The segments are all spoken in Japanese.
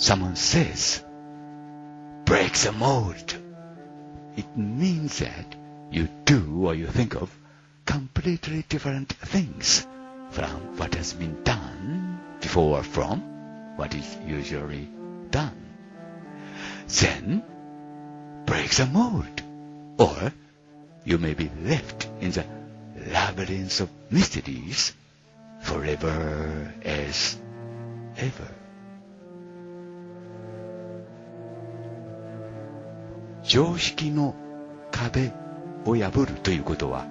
someone says, break the mold, it means that you do or you think of completely different things from what has been done before or from what is usually done. Then, break the mold. Or, you may be left in the labyrinth of mysteries forever as ever. 常識の壁を破るということは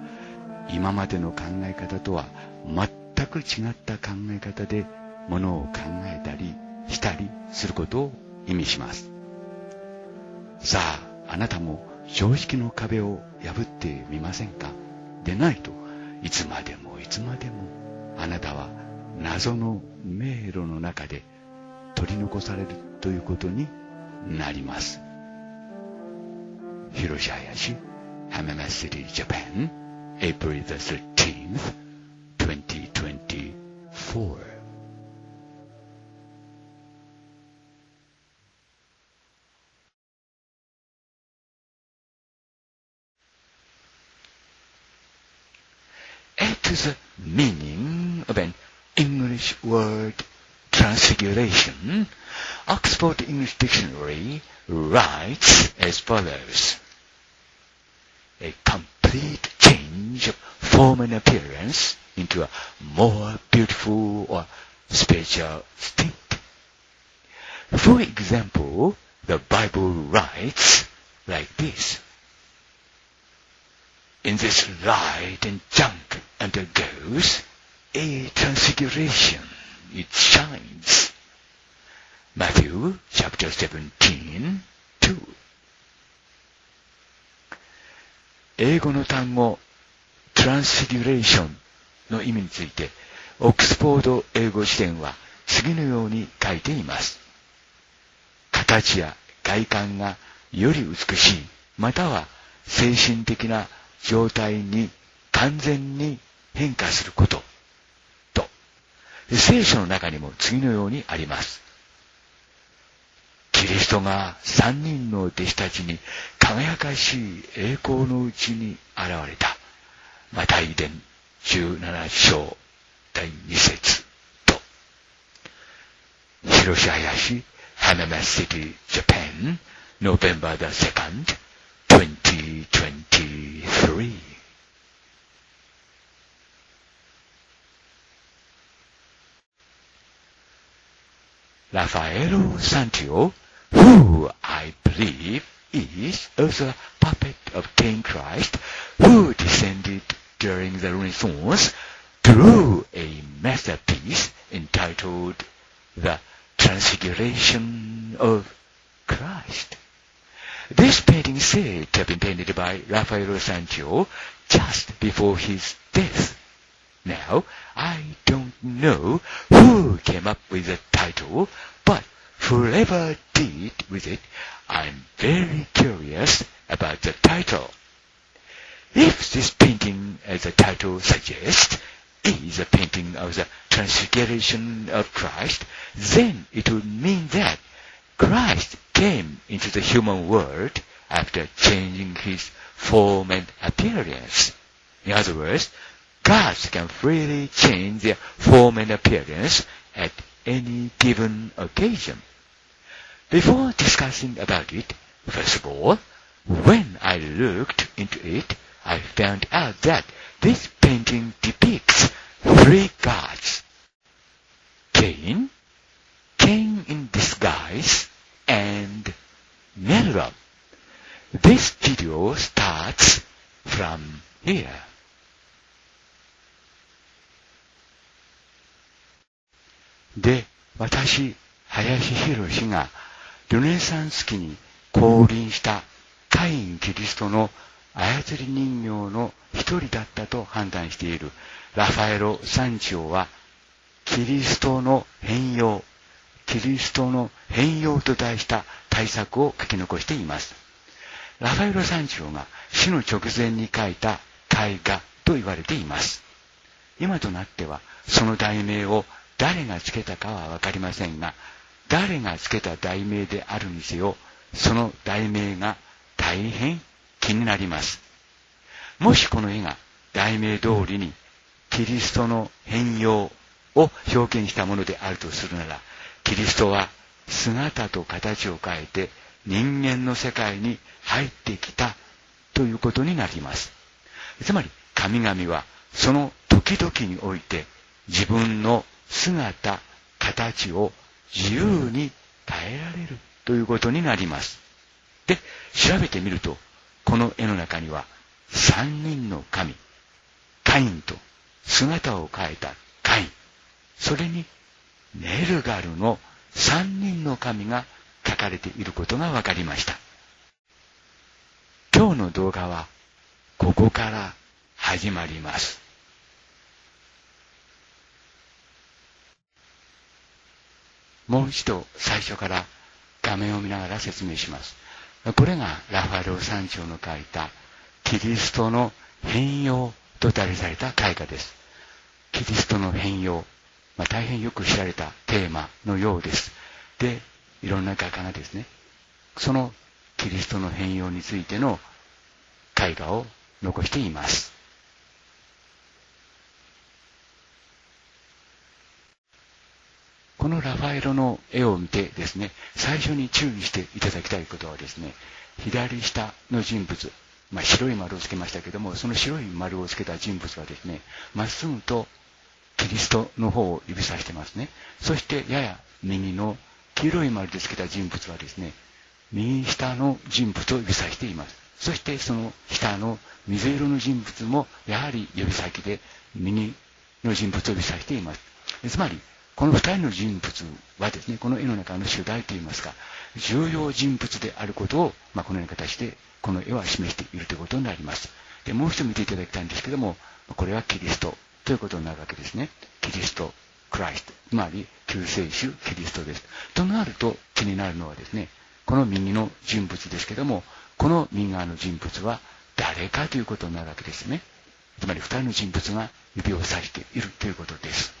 今までの考え方とは全く違った考え方でものを考えたりしたりすることを意味しますさああなたも常識の壁を破ってみませんか？でないといつまでもいつまでもあなたは謎の迷路の中で取り残されるということになります。Hiroshiyashi, MMS City, Japan, April the 13th, 2024. It is the meaning of an English word transfiguration, Oxford English Dictionary writes as follows. A complete change of form and appearance into a more beautiful or spiritual state. For example, the Bible writes like this. In this light and junk undergoes a transfiguration. It shines. Matthew chapter 17, 2. 英語の単語 transfiguration の意味について、オックスフォード英語辞典は次のように書いています。形や外観がより美しい、または精神的な状態に完全に変化するこ。と。聖書の中にも次のようにあります。キリストが三人の弟子たちに輝かしい栄光のうちに現れた。マタイ伝17章第2節と。広島市、花松 City, Japan, November the 2nd, 2023. Raffaello Santillo, who I believe is also a puppet of King Christ, who descended during the Renaissance, drew a masterpiece entitled The Transfiguration of Christ. This painting said to have been painted by Raffaello Sancho just before his death. Now, I don't know who came up with the title, but whoever did with it, I'm very curious about the title. If this painting, as the title suggests, is a painting of the transfiguration of Christ, then it would mean that Christ came into the human world after changing his form and appearance. In other words, gods can freely change their form and appearance at any given occasion. Before discussing about it, first of all, when I looked into it, I found out that this painting depicts three gods. Cain, Cain in disguise, and Melbourne. This video starts from here. で、私、林博がルネサンス期に降臨したカイン・キリストの操り人形の一人だったと判断しているラファエロ・サンチオはキリストの変容キリストの変容と題した対策を書き残しています。ラファエロ山頂が死の直前に書いた絵画と言われています。今となってはその題名を誰が付けたかはわかりませんが、誰が付けた題名であるにせよ、その題名が大変気になります。もしこの絵が題名通りにキリストの変容を表現したものであるとするなら、キリストは姿と形を変えて人間の世界に入ってきたということになります。つまり、神々はその時々において自分の姿、形を自由に変えられるということになります。で、調べてみると、この絵の中には三人の神、カインと姿を変えたカイン、それにネルガルの三人の神が書かれていることが分かりました。今日の動画はここから始まります。もう一度最初から画面を見ながら説明します。これがラファロー山頂の書いたキリストの変容と題された絵画です。キリストの変容、まあ、大変よく知られたテーマのようです。で、いろんな画家がですね、そのキリストの変容についての絵画を残しています。このラファエロの絵を見てですね、最初に注意していただきたいことはですね、左下の人物、まあ、白い丸をつけましたけども、その白い丸をつけた人物はですね、まっすぐとキリストの方を指さしてますね。そしてやや右の黄色い丸でつけた人物はですね、右下の人物を指さしています。そしてその下の水色の人物もやはり指先で右の人物を指さしています。つまり、この二人の人物はですね、この絵の中の主題といいますか、重要人物であることを、まあ、このような形で、この絵は示しているということになります。で、もう一度見ていただきたいんですけども、これはキリストということになるわけですね。キリスト、クライスト、つまり救世主、キリストです。となると気になるのはですね、この右の人物ですけども、この右側の人物は誰かということになるわけですね。つまり二人の人物が指をさしているということです。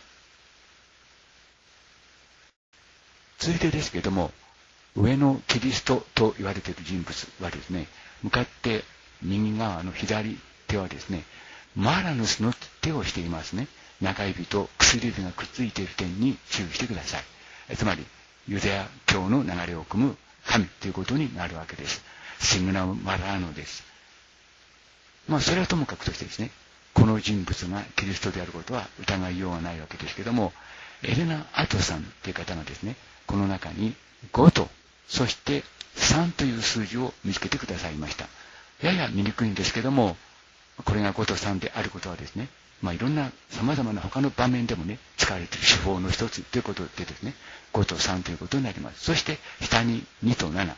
続いてですけども、上のキリストと言われている人物はですね、向かって右側の左手はですね、マラヌスの手をしていますね。中指と薬指がくっついている点に注意してください。つまり、ユダヤ教の流れを組む神ということになるわけです。シグナム・マラーノです。まあ、それはともかくとしてですね、この人物がキリストであることは疑いようがないわけですけども、エレナ・アトさんという方がですね、この中に5と、そして3という数字を見つけてくださいました。やや見にくいんですけども、これが5と3であることはですね、まあ、いろんな様々な他の場面でもね、使われている手法の一つということでですね、5と3ということになります。そして下に2と7。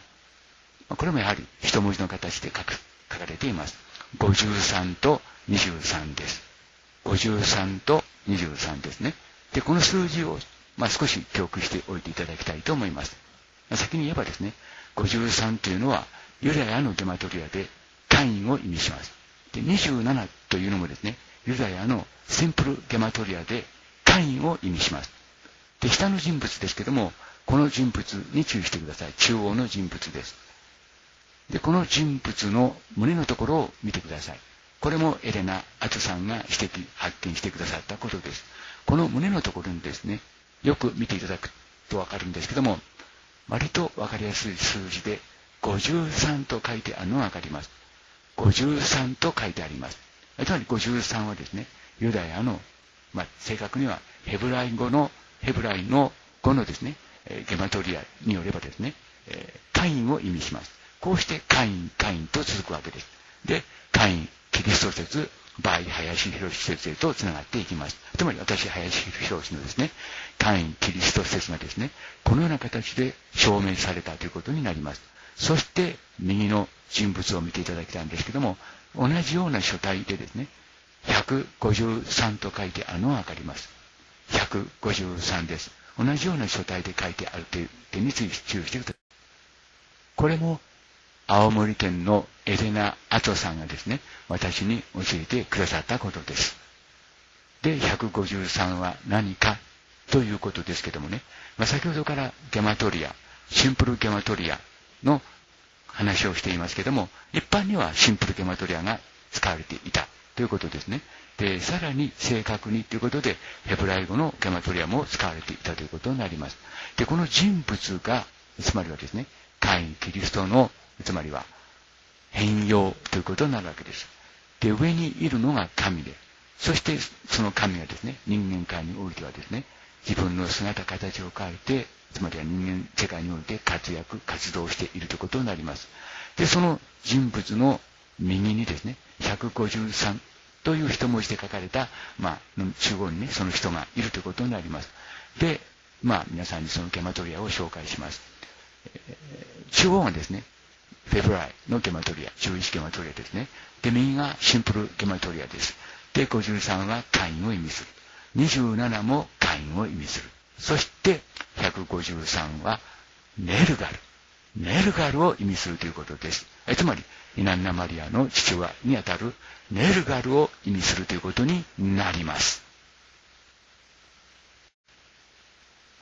これもやはり一文字の形で書く書かれています。53と23です。53と23ですね。で、この数字をまあ、少し記憶しておいていただきたいと思います。先に言えばですね、53というのはユダヤのゲマトリアで単位を意味します。で、27というのもですね、ユダヤのシンプルゲマトリアで単位を意味します。で、下の人物ですけども、この人物に注意してください。中央の人物です。で、この人物の胸のところを見てください。これもエレナ・アツさんが指摘、発見してくださったことです。この胸のところにですね、よく見ていただくとわかるんですけども、割とわかりやすい数字で、53と書いてあるのがわかります。53と書いてあります。つまり53はですね、ユダヤの、まあ、正確にはヘブライ語の、ヘブライの語のですね、え、ゲマトリアによればですね、え、カインを意味します。こうしてカイン、カインと続くわけです。で、カイン、キリスト説、バイ、林博先生とつながっていきます。つまり私、林博士のですね、単位キリスト説がですね、このような形で証明されたということになります。そして、右の人物を見ていただきたいんですけども、同じような書体でですね、153と書いてあるのがわかります。153です。同じような書体で書いてあるという点について注意してください。これも青森県のエレナ・アトさんがですね、私に教えてくださったことです。で、153は何かということですけどもね、まあ、先ほどからゲマトリア、シンプルゲマトリアの話をしていますけども、一般にはシンプルゲマトリアが使われていたということですね。で、さらに正確にということで、ヘブライ語のゲマトリアも使われていたということになります。で、この人物が、つまりはですね、会員キリストの、つまりは変容ということになるわけです。で、上にいるのが神で、そしてその神はですね、人間界においてはですね、自分の姿形を変えて、つまりは人間世界において活躍、活動しているということになります。で、その人物の右にですね、153という一文字で書かれた、まあ、中央にね、その人がいるということになります。で、まあ、皆さんにそのゲマトリアを紹介します。中央はですね、フェブライのゲマトリア、11ゲマトリアですね。で、右がシンプルゲマトリアです。で、53は会員を意味する。27も会員を意味する。そして、153はネルガル。ネルガルを意味するということです。えつまり、イナンナマリアの父親にあたるネルガルを意味するということになります。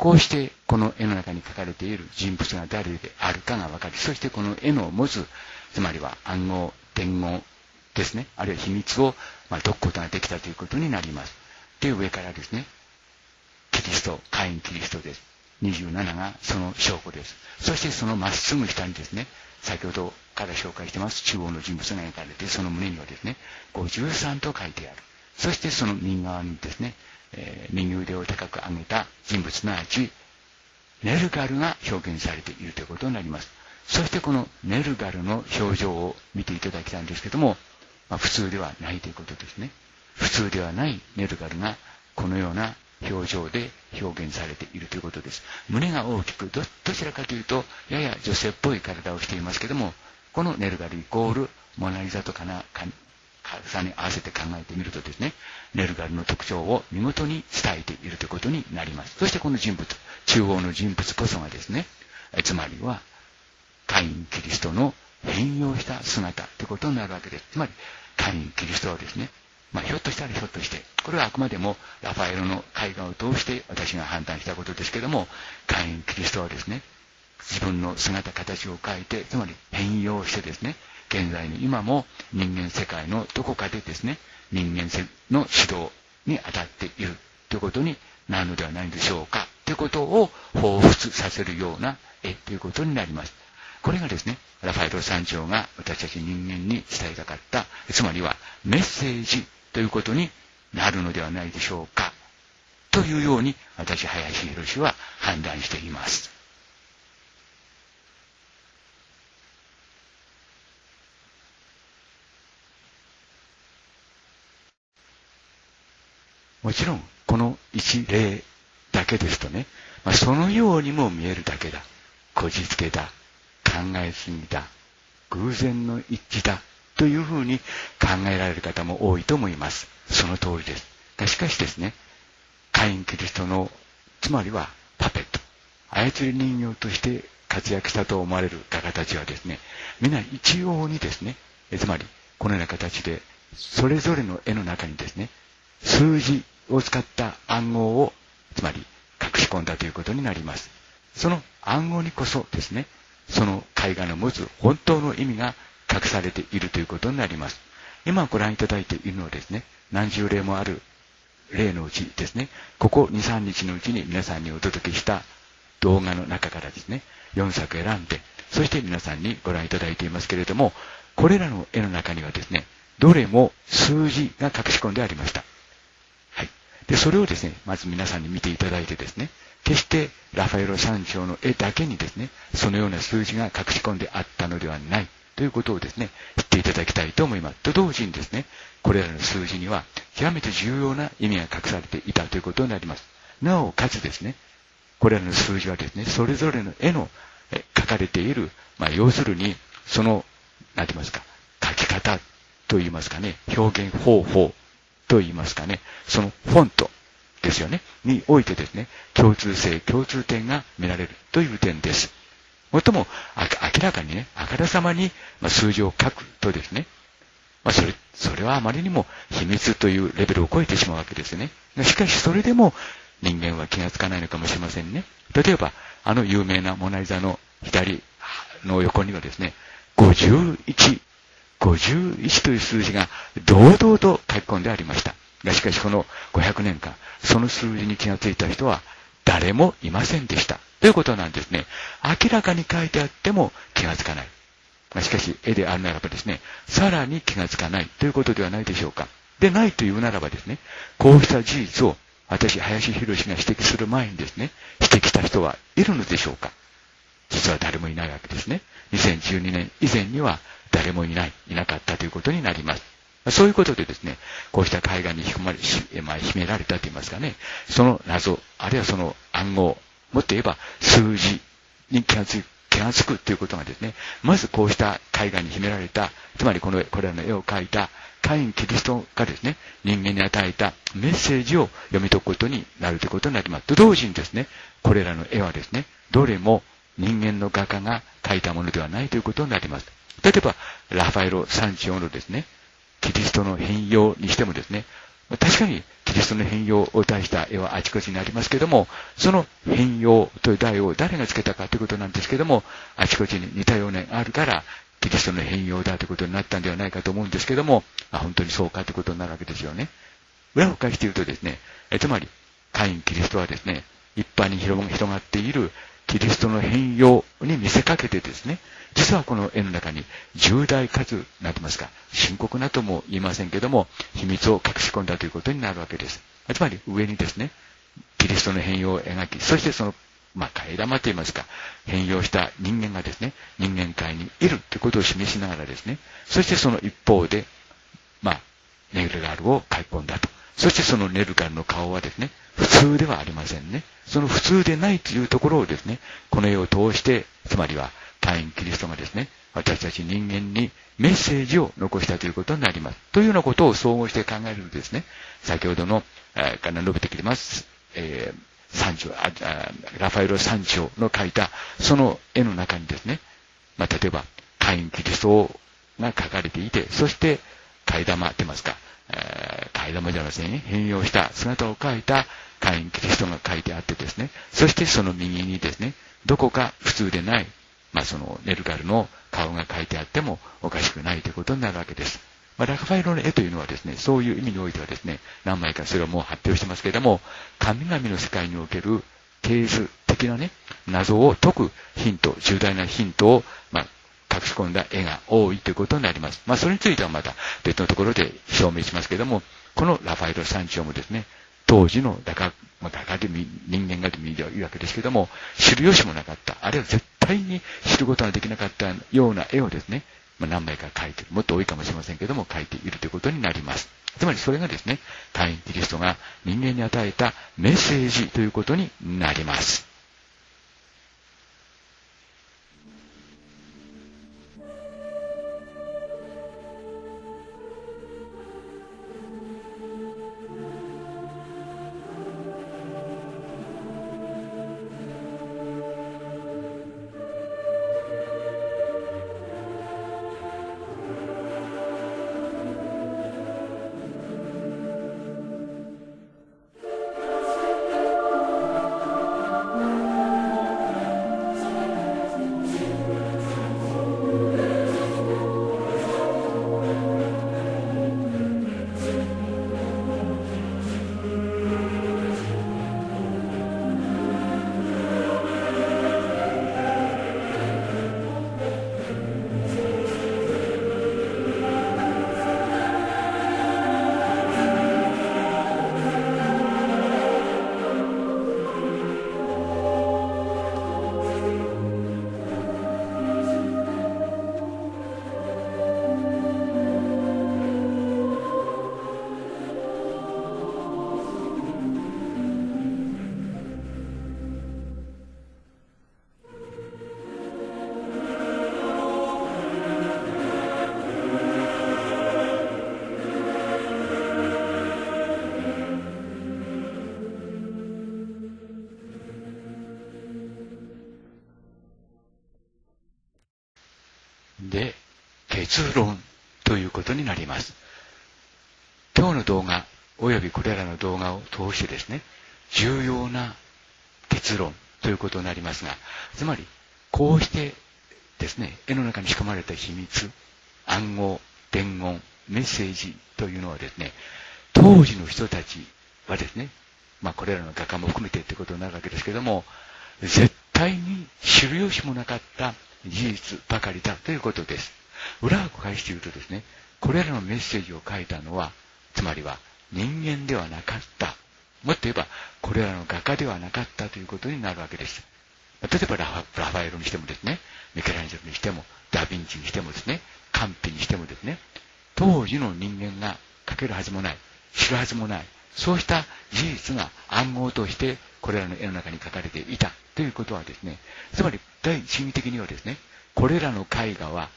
こうして、この絵の中に書かれている人物が誰であるかが分かり、そしてこの絵の持つ、つまりは暗号、伝言ですね、あるいは秘密を、まあ、解くことができたということになります。で、上からですね、キリスト、会員キリストです。27がその証拠です。そしてそのまっすぐ下にですね、先ほどから紹介してます、中央の人物が描かれて、その胸にはですね、53と書いてある。そしてその右側にですね、えー、右腕を高く上げた人物のあち、ネルガルが表現されているということになります。そしてこのネルガルの表情を見ていただきたいんですけども、まあ、普通ではないということですね。普通ではないネルガルがこのような表情で表現されているということです。胸が大きくど、どちらかというと、やや女性っぽい体をしていますけども、このネルガルイコール、モナリザとかな、か重ね合わせて考えてみるとですね、ネルガルの特徴を見事に伝えているということになります。そしてこの人物、中央の人物こそがですね、つまりは、会員キリストの変容した姿ということになるわけです。つまり、会員キリストはですね、まあ、ひょっとしたらひょっとして、これはあくまでもラファエロの絵画を通して私が判断したことですけども、会員キリストはですね、自分の姿形を変えて、つまり変容してですね、現在に今も人間世界のどこかでですね、人間の指導に当たっているということになるのではないでしょうかということを彷彿させるような絵ということになります。これがですね、ラファエロ山頂が私たち人間に伝えたかった、つまりはメッセージということになるのではないでしょうか。というように私、林博は判断しています。もちろん、この一例だけですとね、まあ、そのようにも見えるだけだ。こじつけだ。考えすぎだ。偶然の一致だ。というふうに考えられる方も多いと思います。その通りです。しかしですね、会員キリストの、つまりはパペット、操り人形として活躍したと思われる画家たちはですね、皆一様にですね、つまりこのような形で、それぞれの絵の中にですね、数字を使った暗号を、つまり隠し込んだということになります。その暗号にこそですね、その絵画の持つ本当の意味が隠されているということになります。今ご覧いただいているのはですね、何十例もある例のうちですね、ここ2、3日のうちに皆さんにお届けした動画の中からですね、4作選んで、そして皆さんにご覧いただいていますけれども、これらの絵の中にはですね、どれも数字が隠し込んでありました。で、それをですね、まず皆さんに見ていただいてですね、決してラファエロ山頂の絵だけにですね、そのような数字が隠し込んであったのではないということをですね、知っていただきたいと思います。と同時にですね、これらの数字には極めて重要な意味が隠されていたということになります。なおかつですね、これらの数字はですね、それぞれの絵の書かれている、まあ、要するに、その、なんて言いますか、書き方と言いますかね、表現方法と言いますかね、そのフォントですよね、においてですね、共通性、共通点が見られるという点です。もっとも、明らかにね、あからさまに、数字を書くとですね、まあ、それ、それはあまりにも秘密というレベルを超えてしまうわけですね。しかし、それでも、人間は気がつかないのかもしれませんね。例えば、あの有名なモナリザの左の横にはですね、51、51という数字が堂々と書き込んでありました。がしかしこの500年間、その数字に気がついた人は誰もいませんでした。ということなんですね。明らかに書いてあっても気がつかない。しかし、絵であるならばですね、さらに気がつかないということではないでしょうか。でないというならばですね、こうした事実を私、林博士が指摘する前にですね、指摘した人はいるのでしょうか実は誰もいないわけですね。2012年以前には誰もいない、いなかったということになります。そういうことでですね、こうした海岸に引まれ、まあ、秘められたと言いますかね、その謎、あるいはその暗号、もっと言えば数字に気がつ気がつくということがですね、まずこうした海岸に秘められた、つまりこの、これらの絵を描いたカイン・キリストがですね、人間に与えたメッセージを読み解くことになるということになります。と同時にですね、これらの絵はですね、どれも人間の画家が描いたものではないということになります。例えば、ラファエロ34のですね、キリストの変容にしてもですね、確かにキリストの変容を題した絵はあちこちにありますけども、その変容という題を誰が付けたかということなんですけども、あちこちに似たような絵があるから、キリストの変容だということになったんではないかと思うんですけども、あ本当にそうかということになるわけですよね。裏を返して言うとですね、えつまり、カイン・キリストはですね、一般に広がっているキリストの変容に見せかけてですね、実はこの絵の中に重大かつ、なってますか、深刻なとも言いませんけども、秘密を隠し込んだということになるわけです。つまり上にですね、キリストの変容を描き、そしてそのまあ、替え玉と言いますか、変容した人間がですね、人間界にいるということを示しながらですね、そしてその一方で、まあ、ネルガルを書き込んだと。そしてそのネルガルの顔はですね、普通ではありませんね。その普通でないというところをですね、この絵を通して、つまりは、会員キリストがですね、私たち人間にメッセージを残したということになります。というようなことを総合して考えるとですね、先ほどの、えー、から述べてきてます、えー三条あラファエロ三条の描いたその絵の中にですね、まあ、例えば、会員キリストが描かれていて、そして、替え玉ってますか、えー、替え玉じゃありません、変容した姿を描いた会員キリストが書いてあってですね、そしてその右にですね、どこか普通でない、まあ、そのネルガルの顔が書いてあってもおかしくないということになるわけです。まあ、ラファエロの絵というのはですね、そういう意味においてはですね、何枚かそれはもう発表してますけれども、神々の世界における系図的なね、謎を解くヒント、重大なヒントを、まあ、隠し込んだ絵が多いということになります。まあ、それについてはまた別のところで証明しますけども、このラファエロ山頂もですね、当時の画家、画家で人間がで見るわけですけども、知る由もなかった、あるいは絶対に知ることができなかったような絵をですね、まあ、何枚か書いてる。もっと多いかもしれませんけども、書いているということになります。つまりそれがですね、会員キリストが人間に与えたメッセージということになります。で結論ということになります。今日の動画、およびこれらの動画を通してですね、重要な結論ということになりますが、つまり、こうしてですね、絵の中に仕込まれた秘密、暗号、伝言、メッセージというのはですね、当時の人たちはですね、まあこれらの画家も含めてってことになるわけですけども、絶対に知る由もなかった事実ばかりだということです。裏を返して言うとですね、これらのメッセージを書いたのは、つまりは人間ではなかった。もっと言えば、これらの画家ではなかったということになるわけです。例えばラファエロにしてもですね、ミケランジェロにしても、ダヴィンチにしてもですね、カンピにしてもですね、当時の人間が書けるはずもない、知るはずもない、そうした事実が暗号としてこれらの絵の中に書かれていたということはですね、つまり第一義的にはですね、これらの絵画は、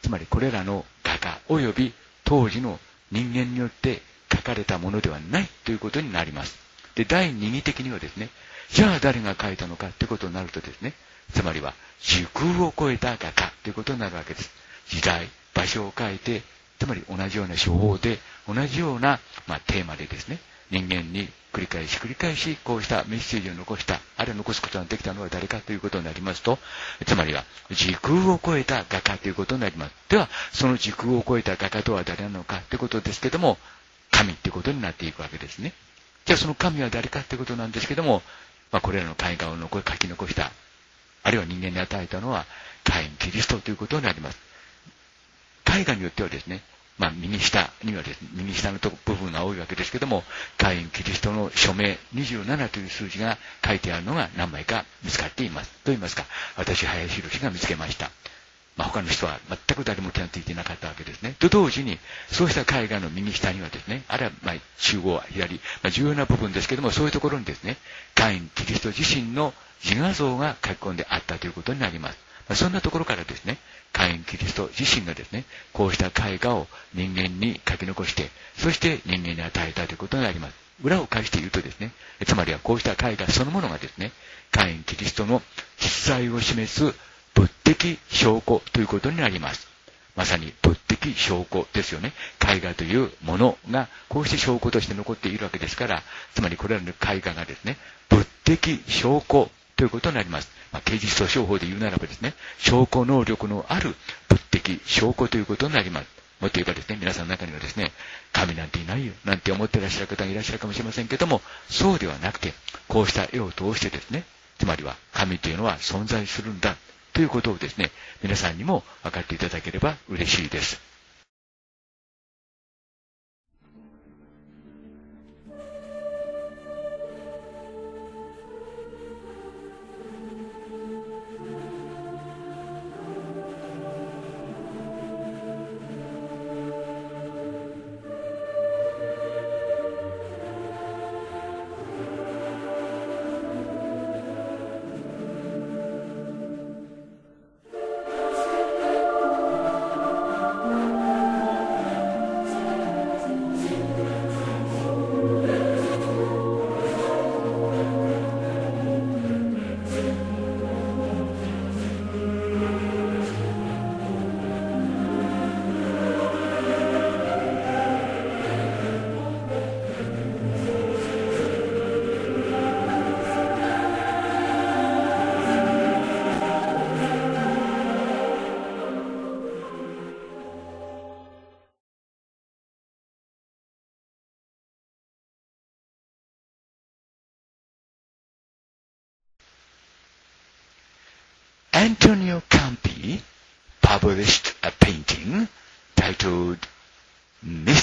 つまりこれらの画家及び当時の人間によって書かれたものではないということになります。で、第二義的にはですね、じゃあ誰が書いたのかということになるとですね、つまりは時空を超えた画家ということになるわけです。時代、場所を変えて、つまり同じような手法で、同じような、まあ、テーマでですね、人間に繰り返し繰り返しこうしたメッセージを残した、あるいは残すことができたのは誰かということになりますと、つまりは時空を超えた画家ということになります。では、その時空を超えた画家とは誰なのかということですけども、神ということになっていくわけですね。じゃあその神は誰かということなんですけども、まあ、これらの絵画を残書き残した、あるいは人間に与えたのは、カイン・キリストということになります。絵画によってはですね、まあ、右下にはですね、右下の部分が多いわけですけども、会員キリストの署名27という数字が書いてあるのが何枚か見つかっています。と言いますか、私、林博が見つけました。まあ、他の人は全く誰も手がついていなかったわけですね。と同時に、そうした絵画の右下にはですね、あるいはま中央、左、まあ、重要な部分ですけども、そういうところにですね、会員キリスト自身の自画像が書き込んであったということになります。そんなところからですね、会員キリスト自身がですね、こうした絵画を人間に書き残して、そして人間に与えたということになります。裏を返して言うとですね、つまりはこうした絵画そのものがですね、会員キリストの実在を示す物的証拠ということになります。まさに物的証拠ですよね。絵画というものがこうして証拠として残っているわけですから、つまりこれらの絵画がですね、物的証拠ということになります。まあ、刑事訴訟法で言うならばですね、証拠能力のある物的証拠ということになります。もっと言えばですね、皆さんの中にはですね、神なんていないよ、なんて思ってらっしゃる方がいらっしゃるかもしれませんけども、そうではなくて、こうした絵を通してですね、つまりは神というのは存在するんだ、ということをですね、皆さんにも分かっていただければ嬉しいです。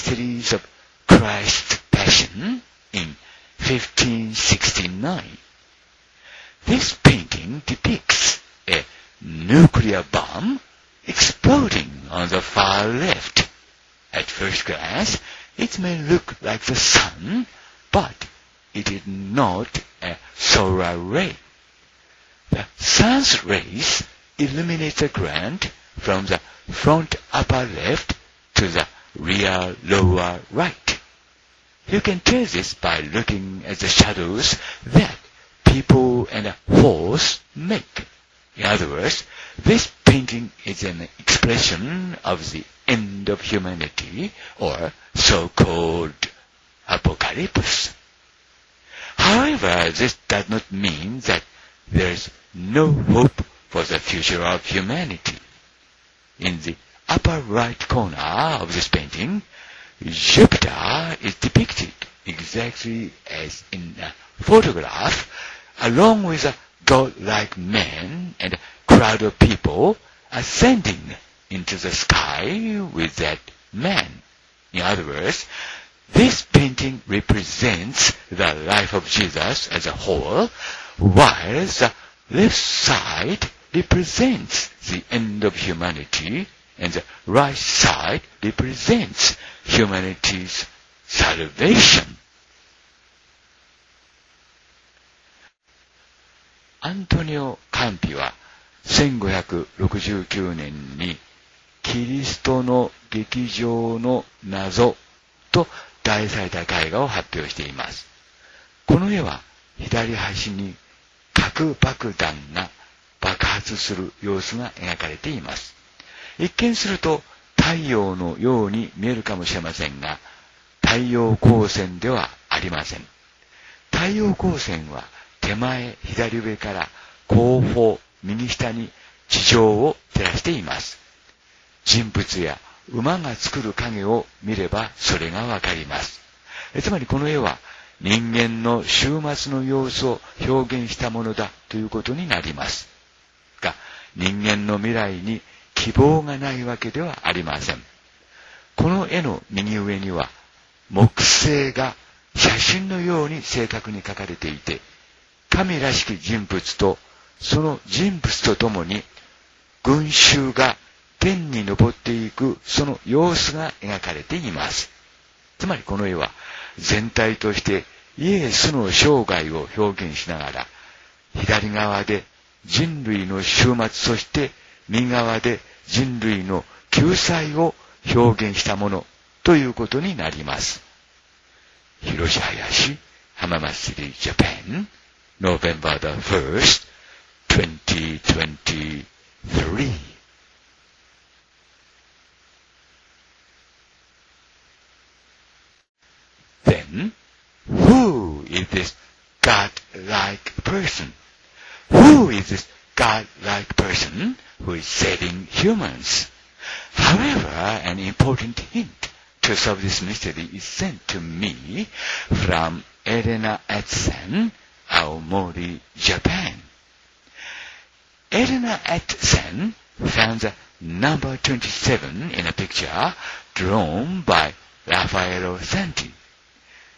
Mysteries of Christ's Passion in 1569. This painting depicts a nuclear bomb exploding on the far left. At first glance, it may look like the sun, but it is not a solar ray. The sun's rays illuminate the ground from the front upper left to the rear lower right. You can tell this by looking at the shadows that people and a horse make. In other words, this painting is an expression of the end of humanity or so-called apocalypse. However, this does not mean that there is no hope for the future of humanity. In the upper right corner of this painting, Jupiter is depicted exactly as in a photograph, along with a god-like man and a crowd of people ascending into the sky with that man. In other words, this painting represents the life of Jesus as a whole, while the left side represents the end of humanity, and the right side represents humanity's salvation. アントニオ・カンピは1569年にキリストの劇場の謎と題された絵画を発表しています。この絵は左端に核爆弾が爆発する様子が描かれています。一見すると太陽のように見えるかもしれませんが、太陽光線ではありません。太陽光線は手前左上から後方右下に地上を照らしています。人物や馬が作る影を見ればそれがわかります。つまりこの絵は人間の終末の様子を表現したものだということになります。が、人間の未来に希望がないわけではありません。この絵の右上には木星が写真のように正確に描かれていて、神らしき人物とその人物とともに群衆が天に昇っていくその様子が描かれています。つまりこの絵は全体としてイエスの生涯を表現しながら左側で人類の終末そして右側で人類の救済を表現したものということになります。広林浜松市ジャパン November the 1st 2023 Then, who is this God-like person? Who is this God-like person who is saving humans? However, an important hint to solve this mystery is sent to me from Elena Edson, Aomori, Japan. Elena Edson found the number 27 in a picture drawn by Raffaello Santi.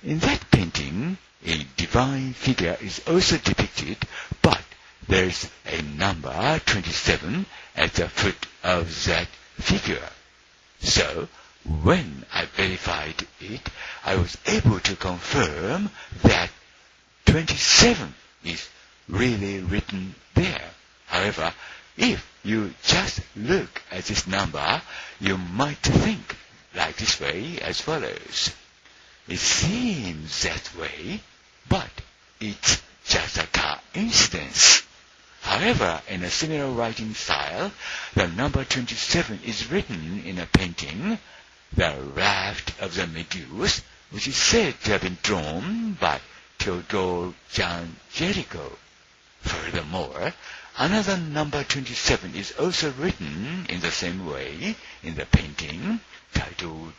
In that painting, a divine figure is also depicted, but there's a number 27 at the foot of that figure. So, when I verified it, I was able to confirm that 27 is really written there. However, if you just look at this number, you might think like this way as follows. It seems that way, but it's just a coincidence. However, in a similar writing style, the number 27 is written in a painting, The Raft of the Medusa, which is said to have been drawn by Theodore Jan Jericho. Furthermore, another number 27 is also written in the same way in the painting titled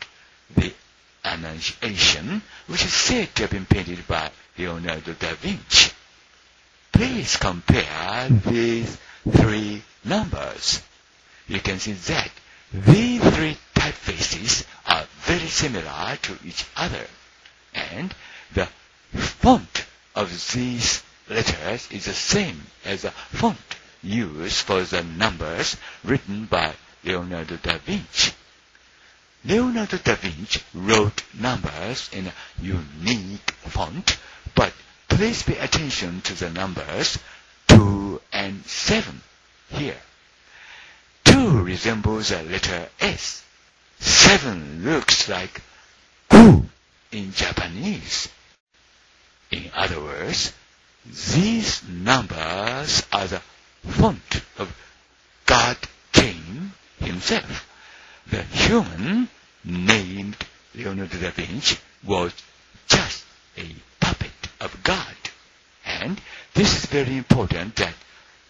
The Annunciation, which is said to have been painted by Leonardo da Vinci. Please compare these three numbers. You can see that these three typefaces are very similar to each other, and the font of these letters is the same as the font used for the numbers written by Leonardo da Vinci. Leonardo da Vinci wrote numbers in a unique font, but please pay attention to the numbers 2 and 7 here. 2 resembles the letter S. 7 looks like ku in Japanese. In other words, these numbers are the font of God King himself. The human named Leonardo da Vinci was just a of God. And this is very important that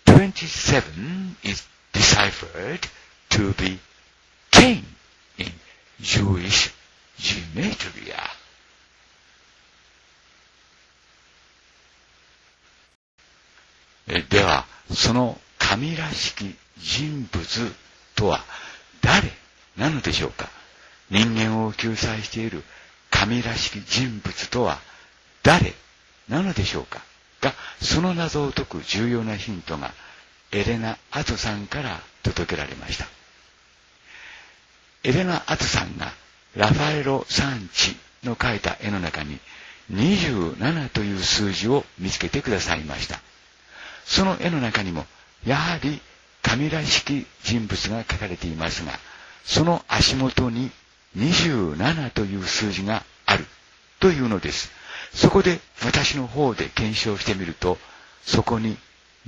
27 is deciphered to be Cain in Jewish gematria. では、その神らしき人物とは誰なのでしょうか人間を救済している神らしき人物とは誰なのでしょうか？が、その謎を解く重要なヒントが、エレナ・アトさんから届けられました。エレナ・アトさんが、ラファエロ・サンチの描いた絵の中に、27という数字を見つけてくださいました。その絵の中にも、やはり神らしき人物が描かれていますが、その足元に27という数字があるというのです。そこで私の方で検証してみると、そこに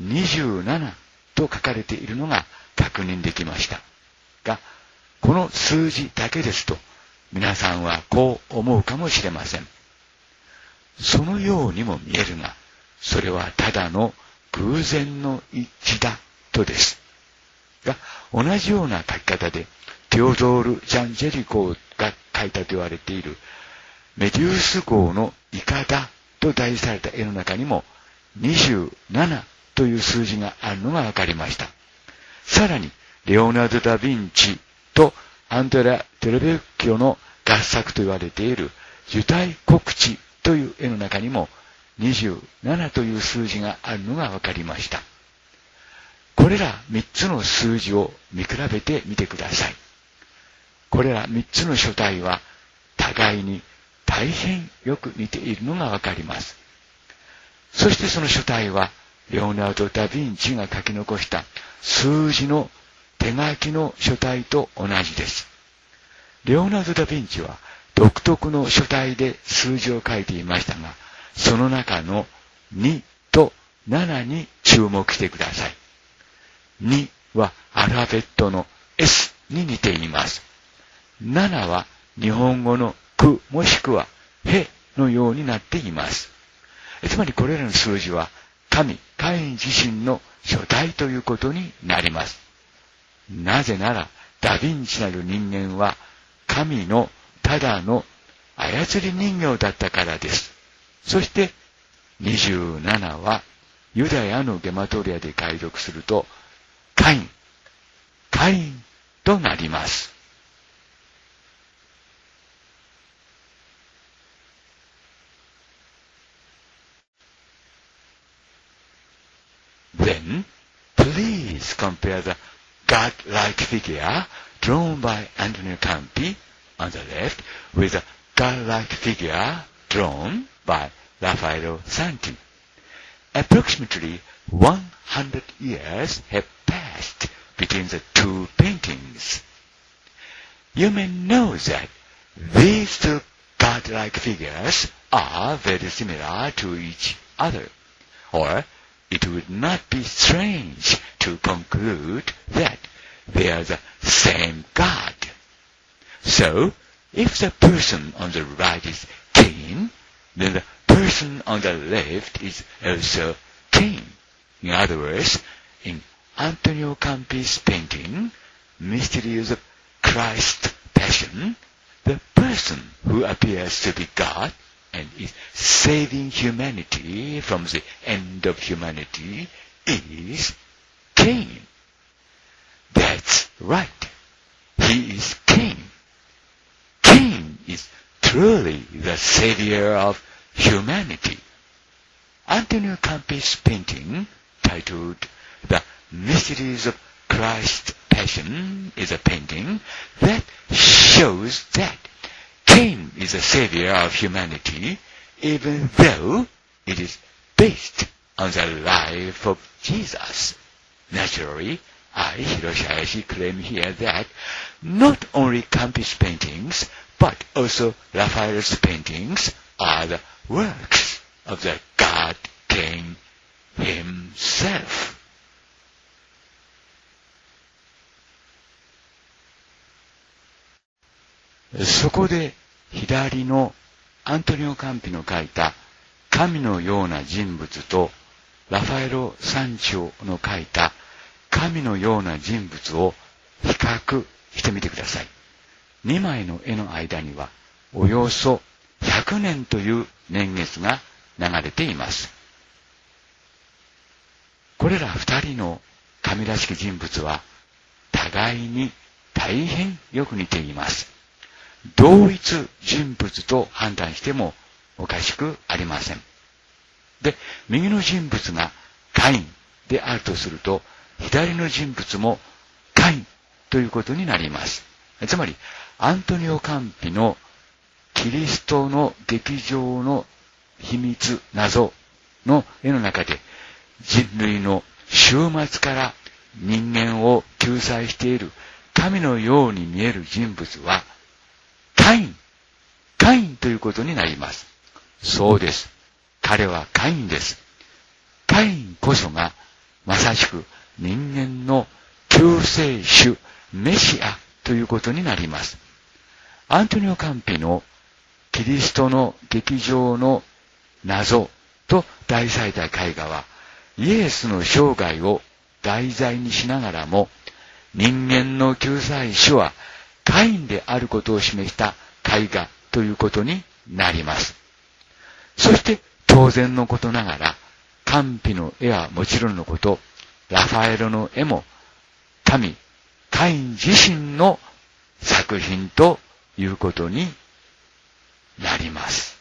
27と書かれているのが確認できました。が、この数字だけですと、皆さんはこう思うかもしれません。そのようにも見えるが、それはただの偶然の一致だとです。が、同じような書き方で、テオドール・ジャンジェリコが書いたと言われている、メデュース号のイカダと題された絵の中にも27という数字があるのが分かりました。さらに、レオナルド・ダ・ヴィンチとアンドレ・テレベッキオの合作と言われている受胎告知という絵の中にも27という数字があるのが分かりました。これら3つの数字を見比べてみてください。これら3つの書体は互いに大変よく似ているのがわかります。そしてその書体は、レオナルド・ダ・ヴィンチが書き残した数字の手書きの書体と同じです。レオナルド・ダ・ヴィンチは独特の書体で数字を書いていましたが、その中の2と7に注目してください。2はアルファベットの S に似ています。7は日本語のくもしくはへのようになっています。つまりこれらの数字は神、神自身の初代ということになります。なぜなら、ダヴィンチなる人間は神のただの操り人形だったからです。そして、27はユダヤのゲマトリアで解読すると、カイン、カインとなります。Compare the God-like figure drawn by Antonio Campi on the left with the God-like figure drawn by Raffaello Santi. Approximately 100 years have passed between the two paintings. You may know that these two godlike figures are very similar to each other, or it would not be strange to conclude that they are the same God. So, if the person on the right is Cain, then the person on the left is also Cain. In other words, in Antonio Campi's painting, Mysteries of Christ's Passion, the person who appears to be God and is saving humanity from the end of humanity is Cain. That's right. He is Cain. Cain is truly the savior of humanity. Antonio Campi's painting, titled The Mysteries of Christ's Passion, is a painting that shows that Cain is a savior of humanity, even though it is based on the life of Jesus. Naturally, I, Hiroshi Hayashi, claim here that not only Campi's paintings, but also Raphael's paintings are the works of the God King himself. そこで 左のアントニオ・カンピの書いた神のような人物とラファエロ山頂の描いた神のような人物を比較してみてください。2枚の絵の間にはおよそ100年という年月が流れています。これら二人の神らしき人物は互いに大変よく似ています。同一人物と判断してもおかしくありません。で、右の人物がカインであるとすると、左の人物もカインということになります。つまり、アントニオ・カンピのキリストの劇場の秘密、謎の絵の中で、人類の終末から人間を救済している神のように見える人物は、カイン、カインということになります。そうです。彼はカインです。カインこそが、まさしく人間の救世主、メシアということになります。アントニオ・カンピのキリストの劇場の謎と題された絵画は、イエスの生涯を題材にしながらも、人間の救済主はカインであることを示した絵画ということになります。そして当然のことながら、神秘の絵はもちろんのこと、ラファエロの絵も神、カイン自身の作品ということになります。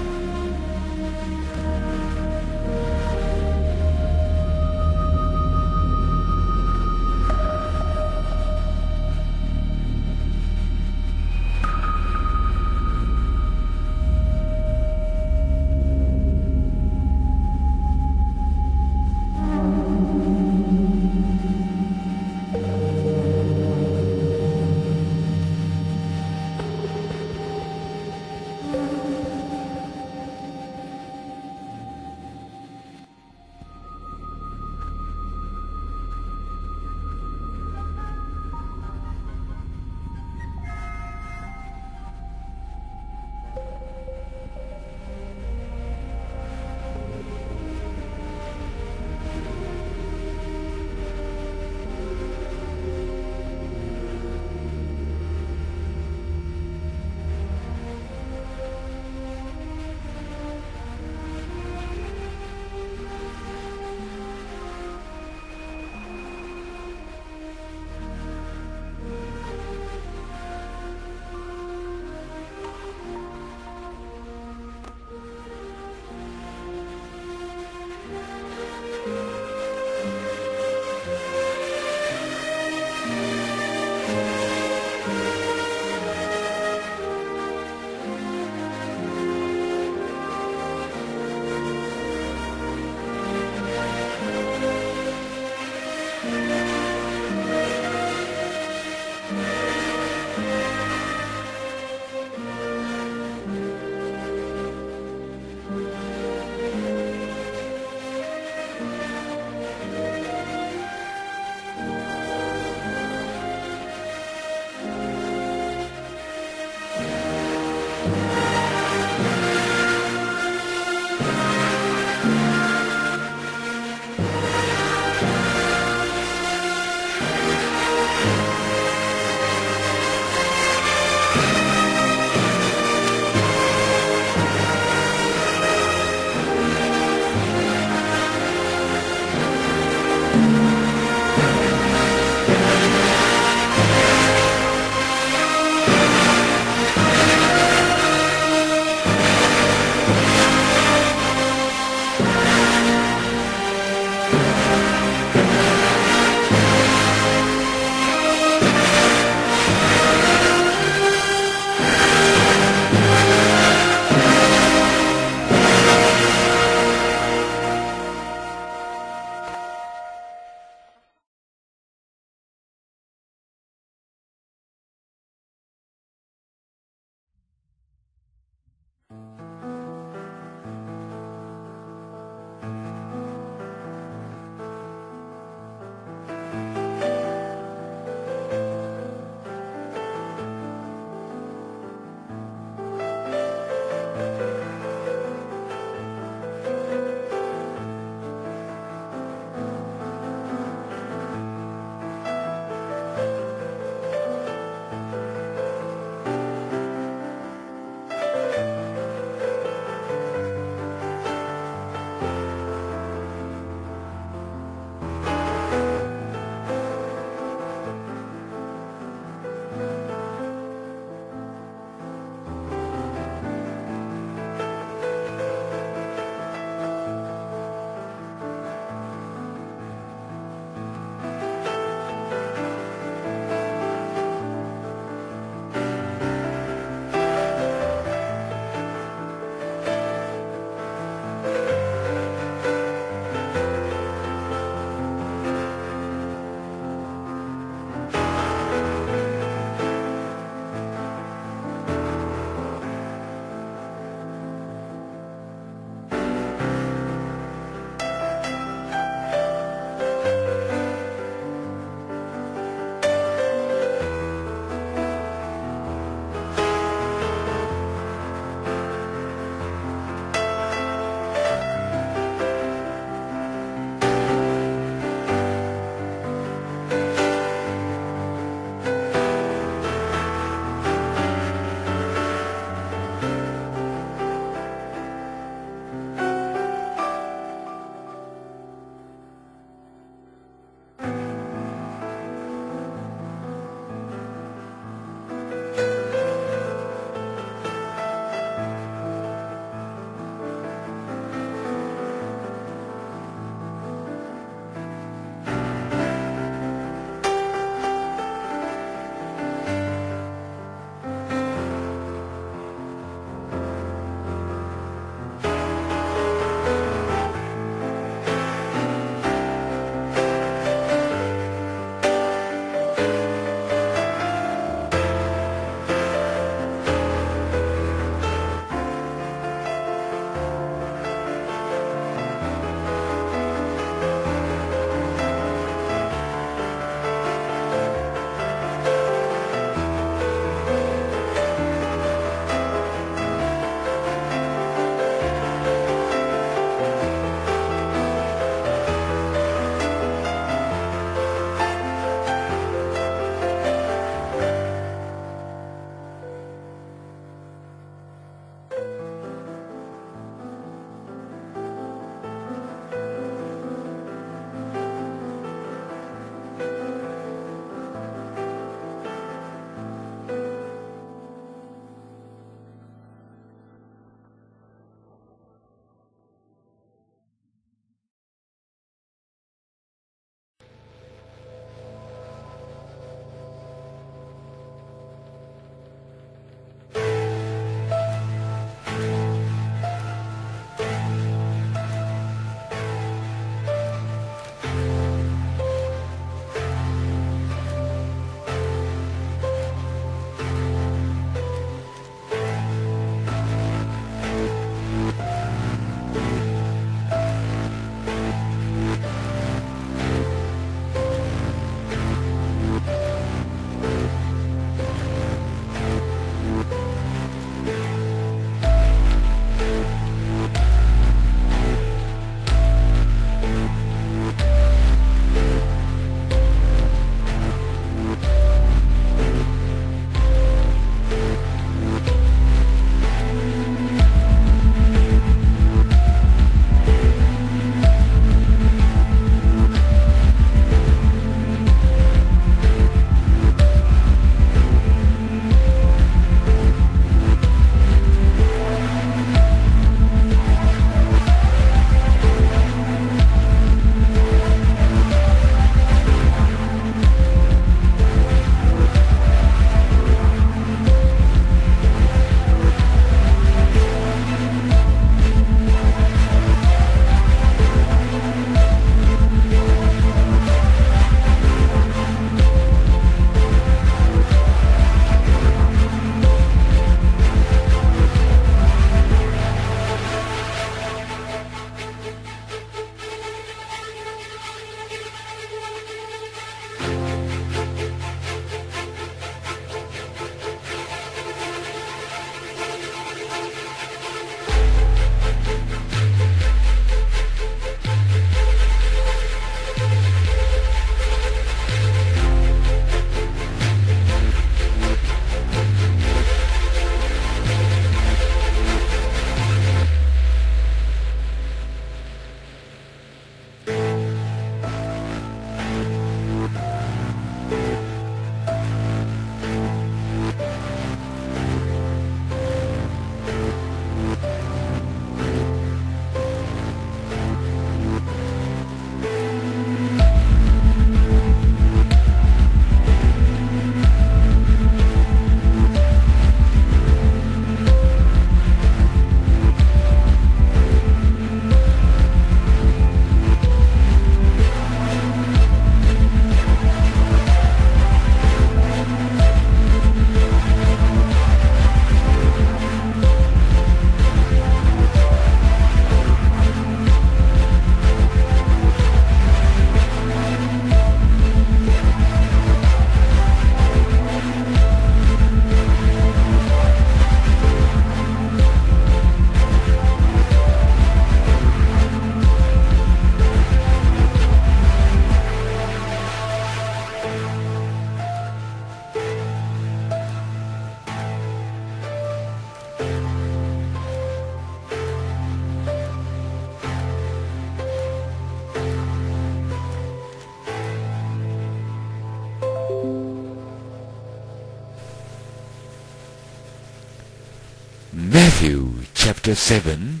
Chapter 7,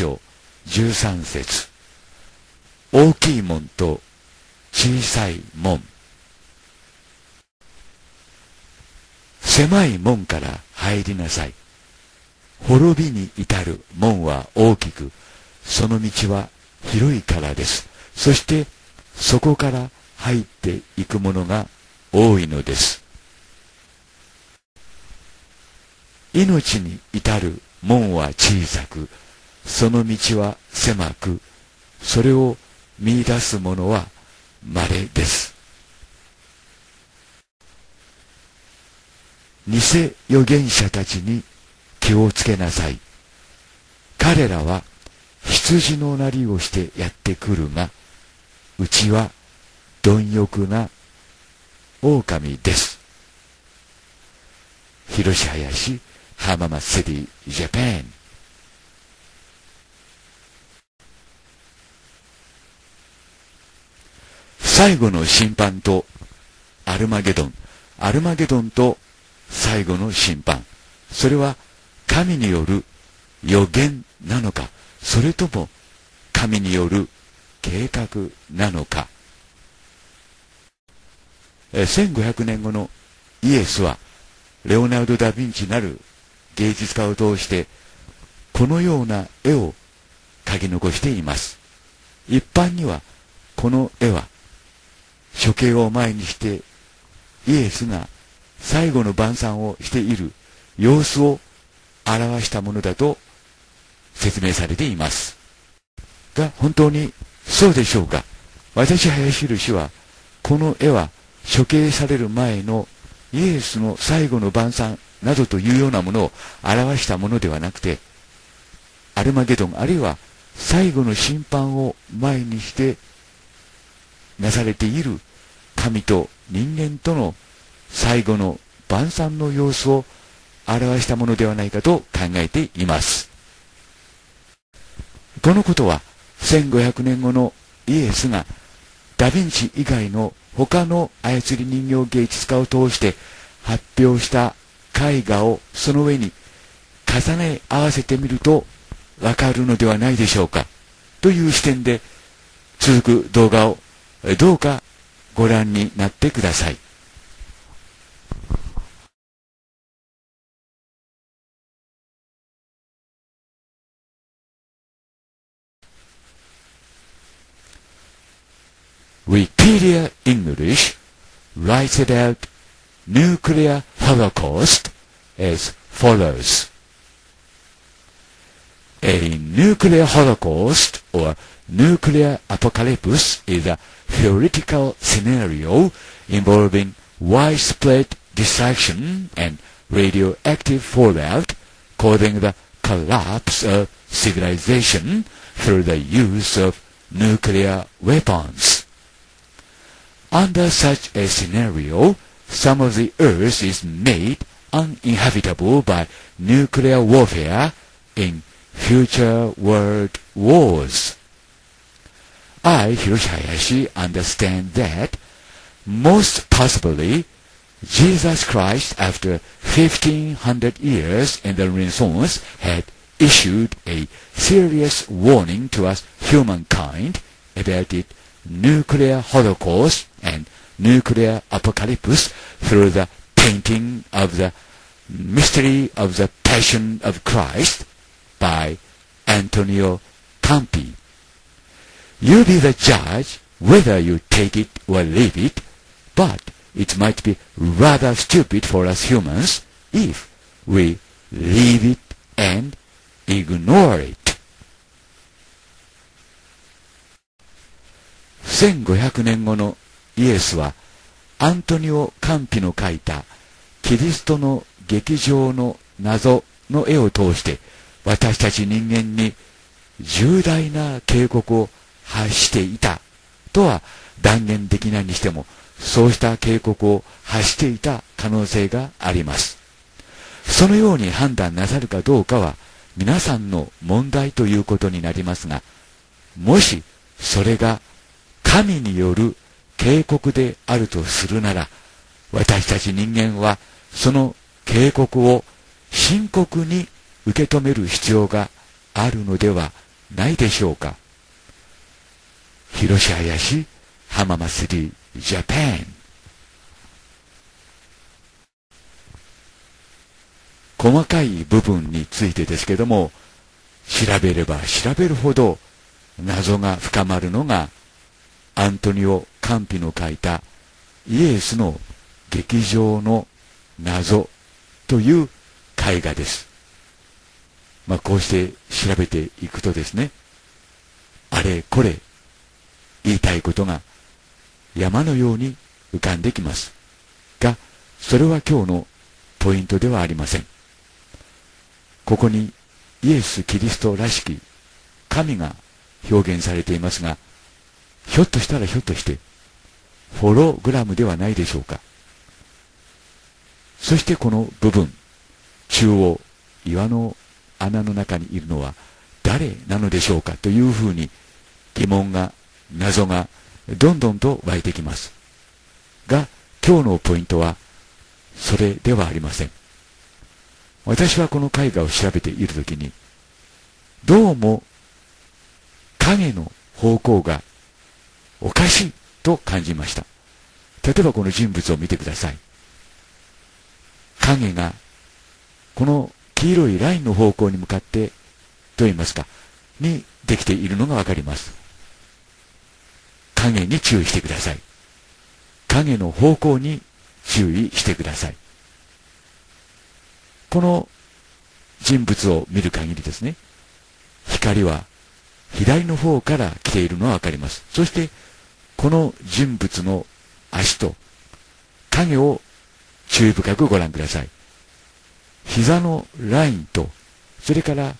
章13節。大きい門と小さい門。狭い門から入りなさい。滅びに至る門は大きくその道は広いからです。そしてそこから入っていくものが多いのです。命に至る門は小さく、その道は狭く、それを見出す者は稀です。偽預言者たちに気をつけなさい。彼らは羊のなりをしてやってくるが、うちは貪欲な狼です。広し林浜松 City, Japan. 最後の審判とアルマゲドン。アルマゲドンと最後の審判。それは神による予言なのか、それとも神による計画なのか。1500年後のイエスは、レオナルド・ダ・ヴィンチなる芸術家を通してこのような絵を描き残しています一般にはこの絵は処刑を前にしてイエスが最後の晩餐をしている様子を表したものだと説明されています。が本当にそうでしょうか？私林印はこの絵は処刑される前のイエスの最後の晩餐などというようなものを表したものではなくて、アルマゲドン、あるいは最後の審判を前にしてなされている神と人間との最後の晩餐の様子を表したものではないかと考えています。このことは1500年後のイエスがダヴィンチ以外の他の操り人形芸術家を通して発表した絵画をその上に重ね合わせてみるとわかるのではないでしょうかという視点で続く動画をどうかご覧になってください。Wikipedia English writes it out nuclear holocaust as follows. A nuclear holocaust or nuclear apocalypse is a theoretical scenario involving widespread destruction and radioactive fallout causing the collapse of civilization through the use of nuclear weapons. Under such a scenario, some of the earth is made uninhabitable by nuclear warfare in future world wars. I, Hiroshi understand that most possibly Jesus Christ, after 1500 years in the Renaissance, had issued a serious warning to us humankind about its nuclear holocaust and nuclear apocalypse through the painting of the mystery of the passion of Christ by Antonio Campi. You be the judge whether you take it or leave it, but it might be rather stupid for us humans if we leave it and ignore it. 1500年後のイエスはアントニオ・カンピの書いたキリストの劇場の謎の絵を通して私たち人間に重大な警告を発していたとは断言できないにしてもそうした警告を発していた可能性があります。そのように判断なさるかどうかは皆さんの問題ということになりますがもしそれが神による警告であるとするなら私たち人間はその警告を深刻に受け止める必要があるのではないでしょうか広島林浜祭りジャパン細かい部分についてですけども調べれば調べるほど謎が深まるのがアントニオ・カンピの書いたイエスの劇場の謎という絵画です。まあ、こうして調べていくとですね、あれこれ言いたいことが山のように浮かんできます。が、それは今日のポイントではありません。ここにイエス・キリストらしき神が表現されていますが、ひょっとしたらひょっとして、フォログラムではないでしょうか。そしてこの部分、中央、岩の穴の中にいるのは誰なのでしょうかというふうに疑問が、謎がどんどんと湧いてきます。が、今日のポイントは、それではありません。私はこの絵画を調べているときに、どうも影の方向がおかしいと感じました。例えばこの人物を見てください。影が、この黄色いラインの方向に向かって、と言いますか、にできているのがわかります。影に注意してください。影の方向に注意してください。この人物を見る限りですね、光は左の方から来ているのはわかります。そして、この人物の足と影を注意深くご覧ください。膝のラインと、それから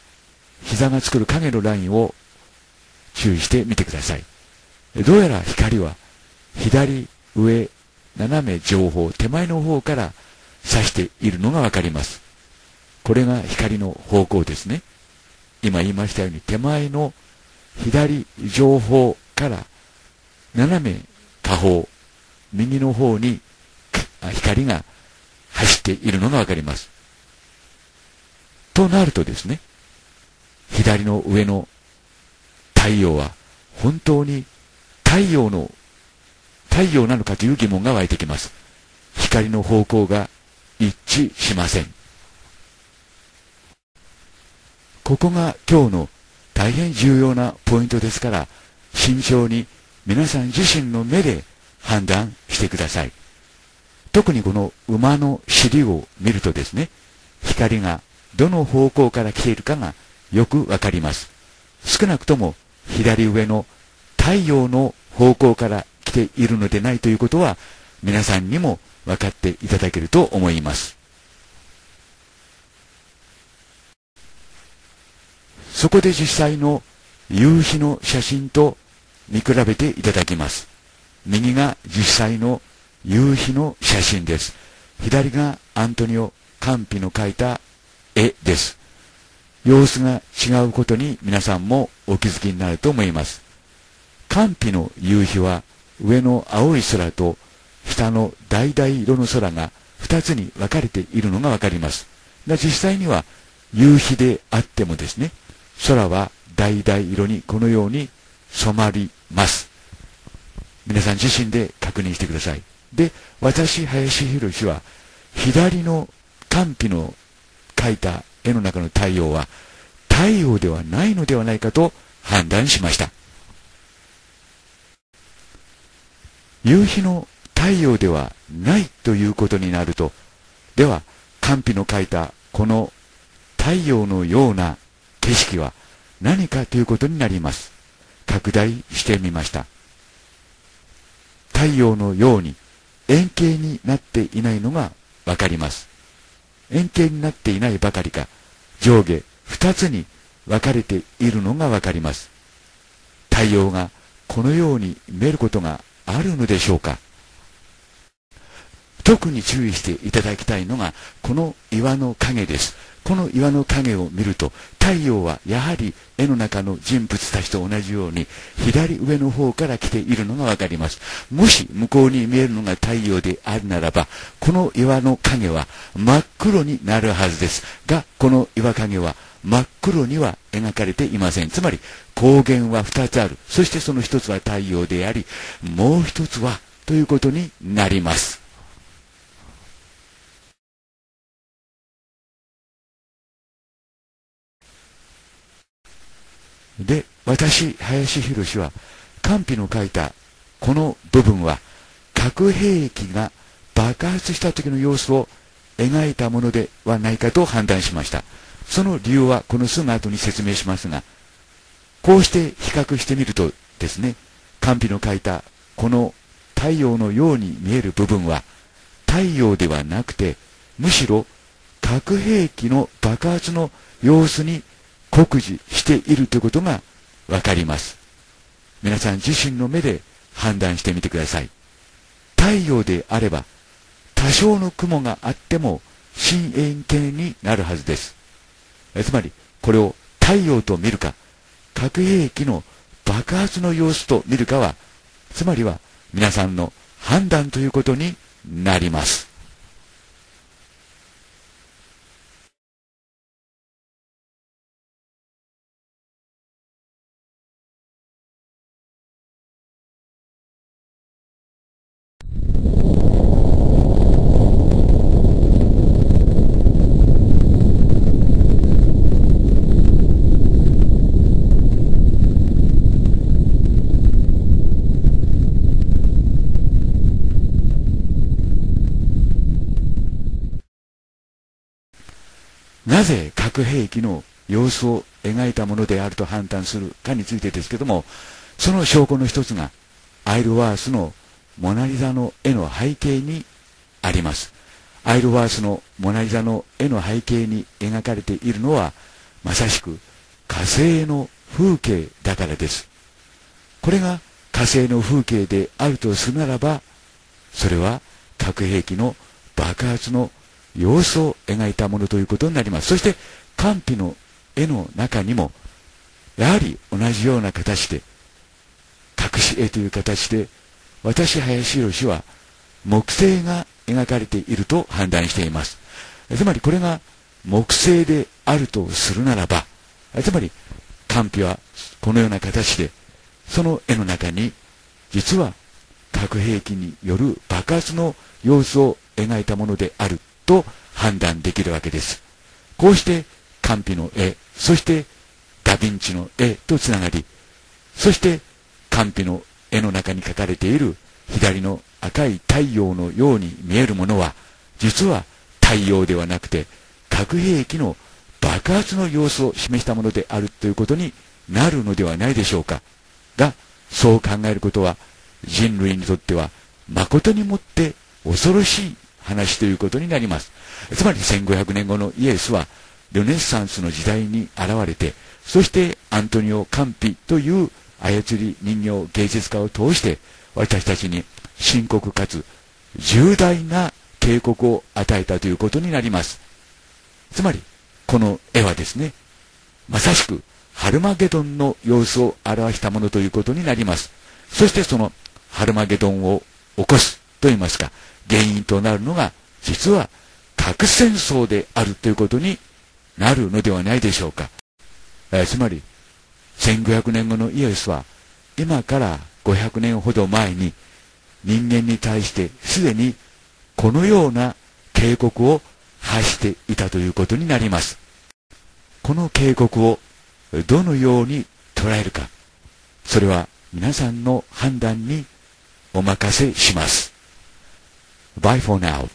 膝が作る影のラインを注意してみてください。どうやら光は左上斜め上方手前の方から差しているのがわかります。これが光の方向ですね。今言いましたように手前の左上方から斜め下方右の方に光が走っているのがわかります。となるとですね、左の上の太陽は本当に太陽の、太陽なのかという疑問が湧いてきます。光の方向が一致しません。ここが今日の大変重要なポイントですから、慎重に皆さん自身の目で判断してください。特にこの馬の尻を見るとですね、光がどの方向から来ているかがよくわかります。少なくとも左上の太陽の方向から来ているのでないということは皆さんにも分かっていただけると思います。そこで実際の夕日の写真と見比べていただきます。右が実際の夕日の写真です。左がアントニオ・カンピの描いた絵です。様子が違うことに皆さんもお気づきになると思います。寒日の夕日は上の青い空と下の橙色の空が2つに分かれているのが分かります。実際には夕日であってもですね、空は橙色にこのように染まります。皆さん自身で確認してください。で、私、林博士は、左の寒皮の描いた絵の中の太陽は、太陽ではないのではないかと判断しました。夕日の太陽ではないということになると、では、寒皮の描いたこの太陽のような景色は何かということになります。拡大してみました。太陽のように円形になっていないのがわかります。円形になっていないばかりか、上下二つに分かれているのがわかります。太陽がこのように見えることがあるのでしょうか特に注意していただきたいのが、この岩の影です。この岩の影を見ると、太陽はやはり絵の中の人物たちと同じように、左上の方から来ているのがわかります。もし向こうに見えるのが太陽であるならば、この岩の影は真っ黒になるはずです。が、この岩影は真っ黒には描かれていません。つまり、光源は2つある。そしてその1つは太陽であり、もう1つはということになります。で、私、林博は、寒皮の書いたこの部分は、核兵器が爆発した時の様子を描いたものではないかと判断しました。その理由はこのすぐ後に説明しますが、こうして比較してみるとですね、寒皮の書いたこの太陽のように見える部分は、太陽ではなくて、むしろ核兵器の爆発の様子に酷似しているということがわかります。皆さん自身の目で判断してみてください。太陽であれば、多少の雲があっても深淵形になるはずです。つまり、これを太陽と見るか、核兵器の爆発の様子と見るかは、つまりは皆さんの判断ということになります。なぜ核兵器の様子を描いたものであると判断するかについてですけども、その証拠の一つが、アイルワースのモナリザの絵の背景にあります。アイルワースのモナリザの絵の背景に描かれているのは、まさしく火星の風景だからです。これが火星の風景であるとするならば、それは核兵器の爆発の様子を描いたものということになります。そして、寒皮の絵の中にも、やはり同じような形で、隠し絵という形で、私、林博は、木星が描かれていると判断しています。つまりこれが木星であるとするならば、つまり、寒皮はこのような形で、その絵の中に、実は核兵器による爆発の様子を描いたものであると判断できるわけです。こうして、カ皮の絵、そしてダヴィンチの絵とつながり、そしてカ皮の絵の中に描かれている左の赤い太陽のように見えるものは、実は太陽ではなくて核兵器の爆発の様子を示したものであるということになるのではないでしょうか。が、そう考えることは人類にとっては誠にもって恐ろしい話ということになります。つまり1500年後のイエスは、ルネッサンスの時代に現れて、そしてアントニオ・カンピという操り人形芸術家を通して、私たちに深刻かつ重大な警告を与えたということになります。つまり、この絵はですね、まさしくハルマゲドンの様子を表したものということになります。そしてそのハルマゲドンを起こすと言いますか、原因となるのが、実は核戦争であるということになるのではないでしょうか。えー、つまり、1500年後のイエスは、今から1500年ほど前に人間に対してすでにこのような警告を発していたということになります。この警告をどのように捉えるか、それは皆さんの判断にお任せします。Bye for now.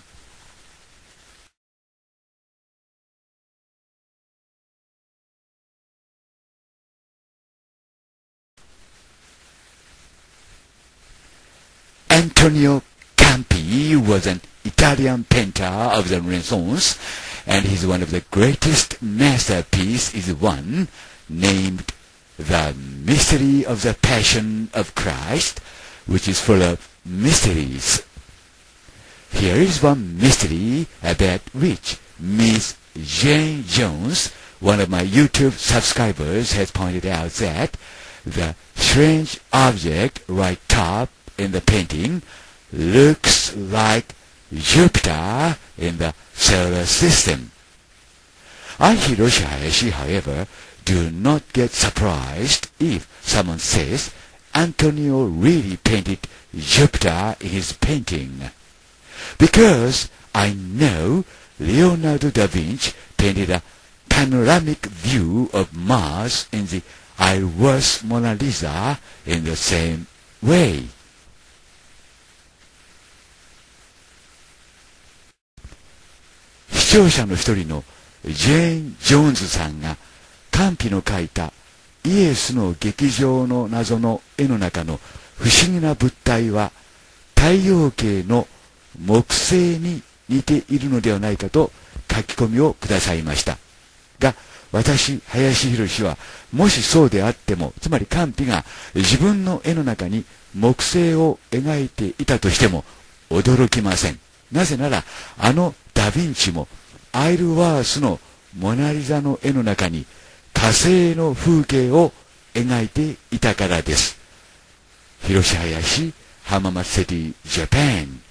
Antonio Campi was an Italian painter of the Renaissance, and his one of the greatest masterpiece is one named The Mystery of the Passion of Christ, which is full of mysteries. Here is one mystery about which Miss Jane Jones, one of my YouTube subscribers, has pointed out that the strange object right top in the painting looks like Jupiter in the solar system. I, Hiroshi Hayashi, however, do not get surprised if someone says Antonio really painted Jupiter in his painting. Because I know Leonardo da Vinci painted a panoramic view of Mars in the I Was Mona Lisa in the same way. 視聴者の一人のジェーン・ジョーンズさんがカンの描いたイエスの劇場の謎の絵の中の不思議な物体は太陽系の木星に似ているのではないかと書き込みをくださいました。が私林博はもしそうであってもつまりカンピが自分の絵の中に木星を描いていたとしても驚きません。なぜならあのダ・ヴィンチもアイルワースのモナリザの絵の中に火星の風景を描いていたからです。広島林浜松セティジャパン。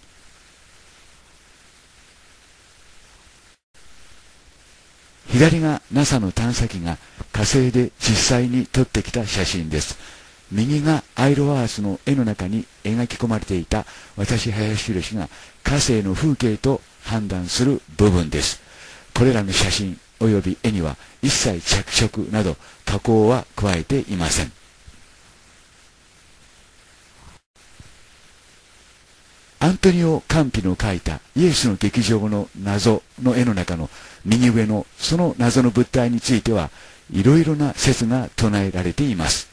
左が NASA の探査機が火星で実際に撮ってきた写真です。右がアイロワースの絵の中に描き込まれていた私林博が火星の風景と判断する部分です。これらの写真及び絵には一切着色など加工は加えていません。アントニオ・カンピの描いたイエスの劇場の謎の絵の中の右上のその謎の物体についてはいろいろな説が唱えられています。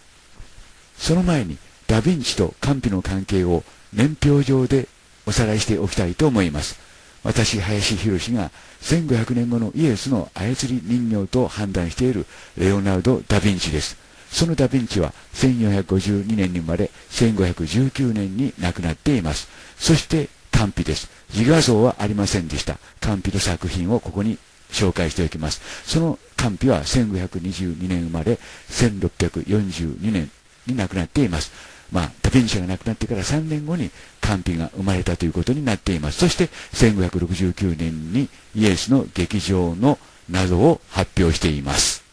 その前にダ・ヴィンチとカンピの関係を年表上でおさらいしておきたいと思います。私、林博が1500年後のイエスの操り人形と判断しているレオナルド・ダ・ヴィンチです。そのダ・ヴィンチは1452年に生まれ、1519年に亡くなっています。そして、完璧です。自画像はありませんでした。完璧の作品をここに紹介しておきます。その完璧は1522年生まれ、1642年に亡くなっています。まあ、ダ・ヴィンチが亡くなってから3年後に完璧が生まれたということになっています。そして1569年にイエスの劇場の謎を発表しています。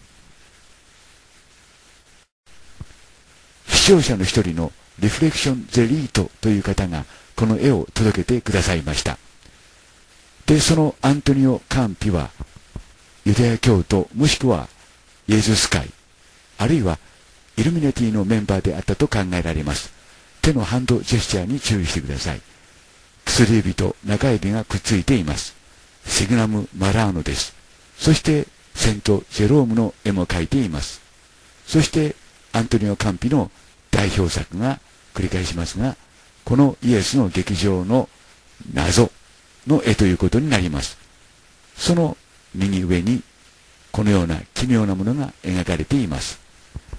視聴者の一人のリフレクション・ゼリートという方がこの絵を届けてくださいました。で、そのアントニオ・カンピはユダヤ教徒もしくはイエズス会あるいはイルミナティのメンバーであったと考えられます。手のハンドジェスチャーに注意してください。薬指と中指がくっついています。シグナム・マラーノです。そして、セント・ジェロームの絵も描いています。そして、アントニオ・カンピの代表作が繰り返しますが、このイエスの劇場の謎の絵ということになります。その右上にこのような奇妙なものが描かれています。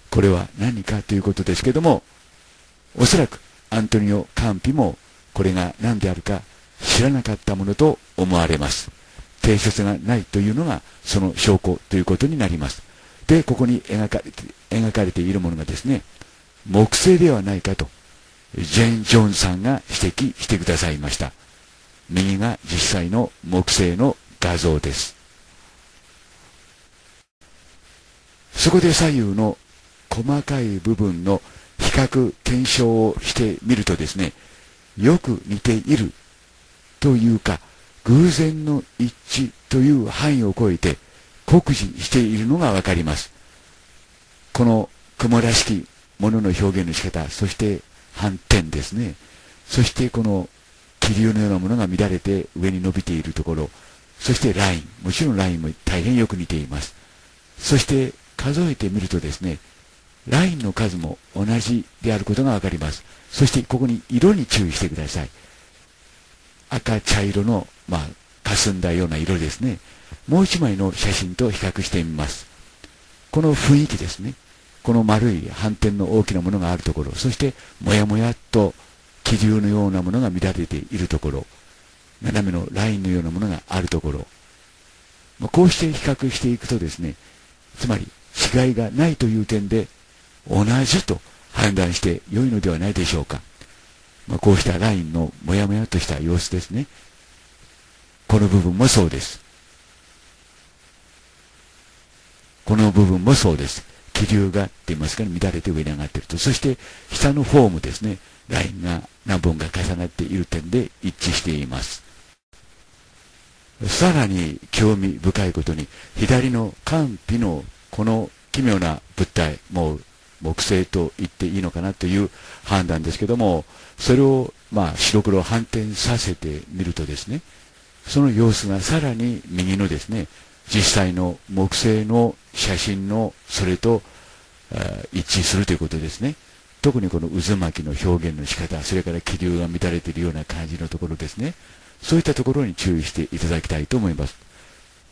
これは何かということですけども、おそらくアントニオ・カンピもこれが何であるか知らなかったものと思われます。定説がないというのがその証拠ということになります。で、ここに描かれて描かれているものがですね、木星ではないかと、ジェーン・ジョンさんが指摘してくださいました。右が実際の木星の画像です。そこで左右の細かい部分の比較検証をしてみるとですね、よく似ているというか、偶然の一致という範囲を超えて酷似しているのがわかります。この雲らしきものの表現の仕方、そして反転ですね。そしてこの気流のようなものが乱れて上に伸びているところ、そしてライン、もちろんラインも大変よく似ています。そして数えてみるとですね、ラインの数も同じであることがわかります。そしてここに色に注意してください。赤茶色の、まあ、霞んだような色ですね。もう一枚の写真と比較してみます。この雰囲気ですね。この丸い反転の大きなものがあるところ、そしてもやもやっと気流のようなものが乱れているところ、斜めのラインのようなものがあるところ、こうして比較していくとですね、つまり違いがないという点で同じと判断して良いのではないでしょうか。まあ、こうしたラインのもやもやとした様子ですね。この部分もそうです。この部分もそうです。気流がって言いますかね、乱れて上に上がってると。そして下のフォームですね。ラインが何本か重なっている点で一致しています。さらに興味深いことに、左の寒皮のこの奇妙な物体、もう木星と言っていいのかなという判断ですけども、それをまあ白黒反転させてみるとですね、その様子がさらに右のですね、実際の木星の写真のそれと一致するということですね。特にこの渦巻きの表現の仕方、それから気流が乱れているような感じのところですね。そういったところに注意していただきたいと思います。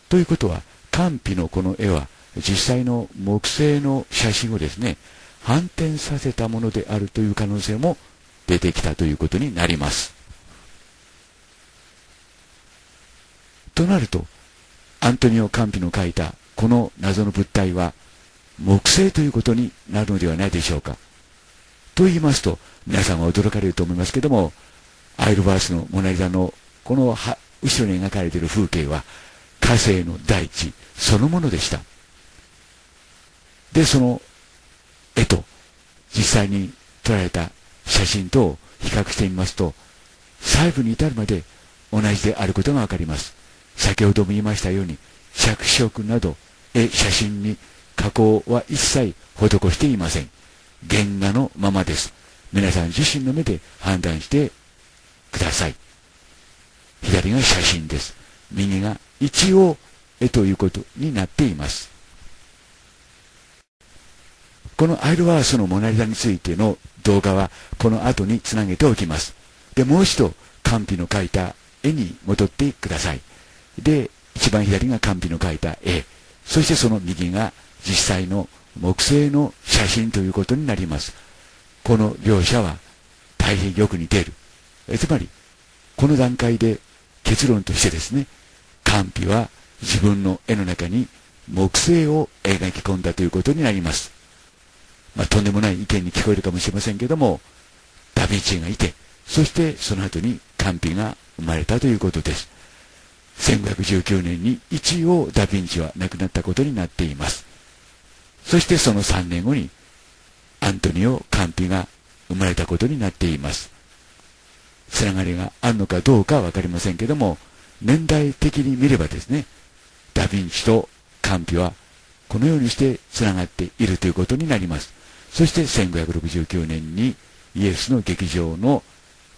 ということは、寒皮のこの絵は、実際の木星の写真をですね、反転させたものであるという可能性も出てきたということになります。となると、アントニオ・カンピの書いたこの謎の物体は木星ということになるのではないでしょうか。と言いますと、皆さんは驚かれると思いますけども、アイルバースのモナリザのこの後ろに描かれている風景は火星の大地そのものでした。で、その絵と実際に撮られた写真と比較してみますと、細部に至るまで同じであることがわかります。先ほども言いましたように、着色など絵、写真に加工は一切施していません。原画のままです。皆さん自身の目で判断してください。左が写真です。右が一応絵ということになっています。このアイルワースのモナリザについての動画はこの後につなげておきます。で、もう一度、カンピの描いた絵に戻ってください。で、一番左がカンピの描いた絵。そしてその右が実際の木星の写真ということになります。この両者は大変よく似ている。えつまり、この段階で結論としてですね、カンピは自分の絵の中に木星を描き込んだということになります。まあ、とんでもない意見に聞こえるかもしれませんけども、ダヴィンチがいて、そしてその後にカンピが生まれたということです。1519年に一応ダヴィンチは亡くなったことになっています。そしてその3年後にアントニオ・カンピが生まれたことになっています。つながりがあるのかどうかわかりませんけども、年代的に見ればですね、ダヴィンチとカンピはこのようにしてつながっているということになります。そして1569年にイエスの劇場の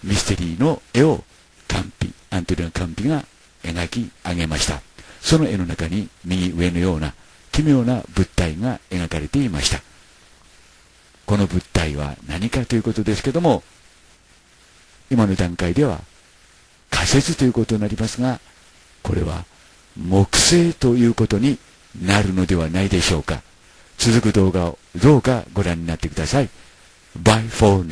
ミステリーの絵をカンピ、アントニオ・カンピが描き上げました。その絵の中に右上のような奇妙な物体が描かれていました。この物体は何かということですけども、今の段階では仮説ということになりますが、これは木星ということになるのではないでしょうか。続く動画をどうかご覧になってください。Bye for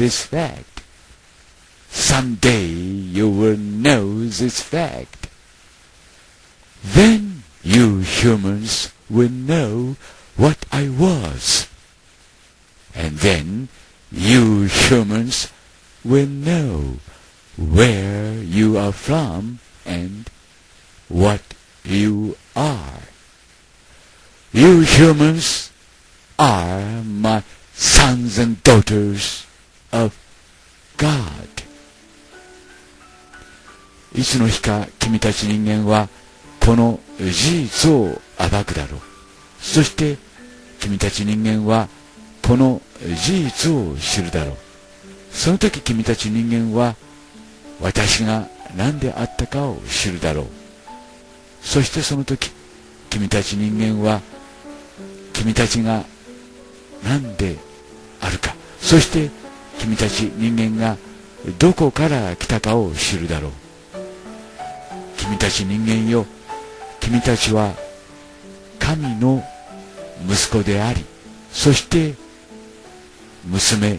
this fact. Someday you will know this fact. Then you humans will know what I was. And then you humans will know where you are from and what you are. You humans are my sons and daughters of God. いつの日か君たち人間はこの事実を暴くだろう。そして君たち人間はこの事実を知るだろう。その時君たち人間は私が何であったかを知るだろう。そしてその時君たち人間は君たちが何であるか。そして君たち人間がどこから来たかを知るだろう。君たち人間よ。君たちは神の息子であり、そして娘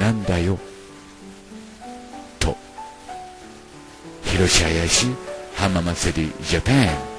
なんだよ。と。広島林浜祭りジャパン。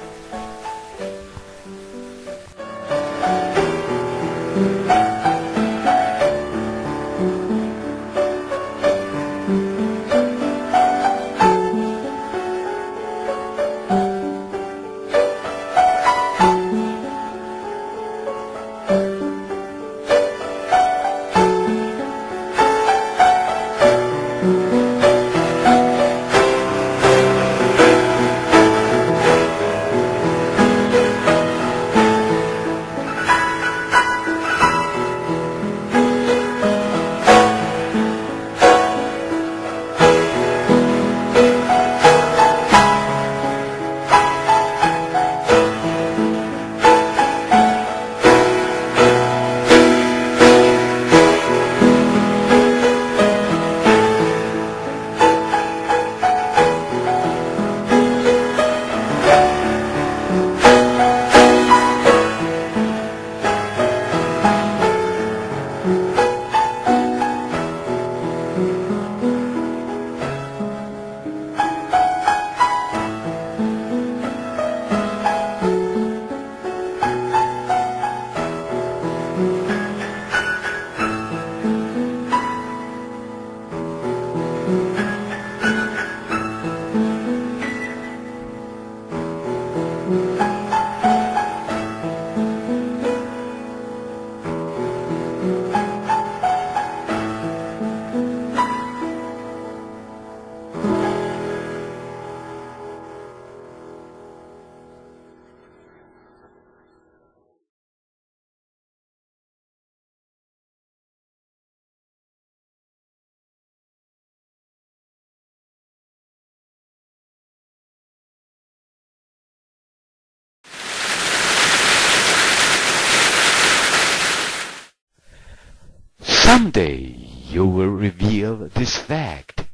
Someday you will reveal this fact.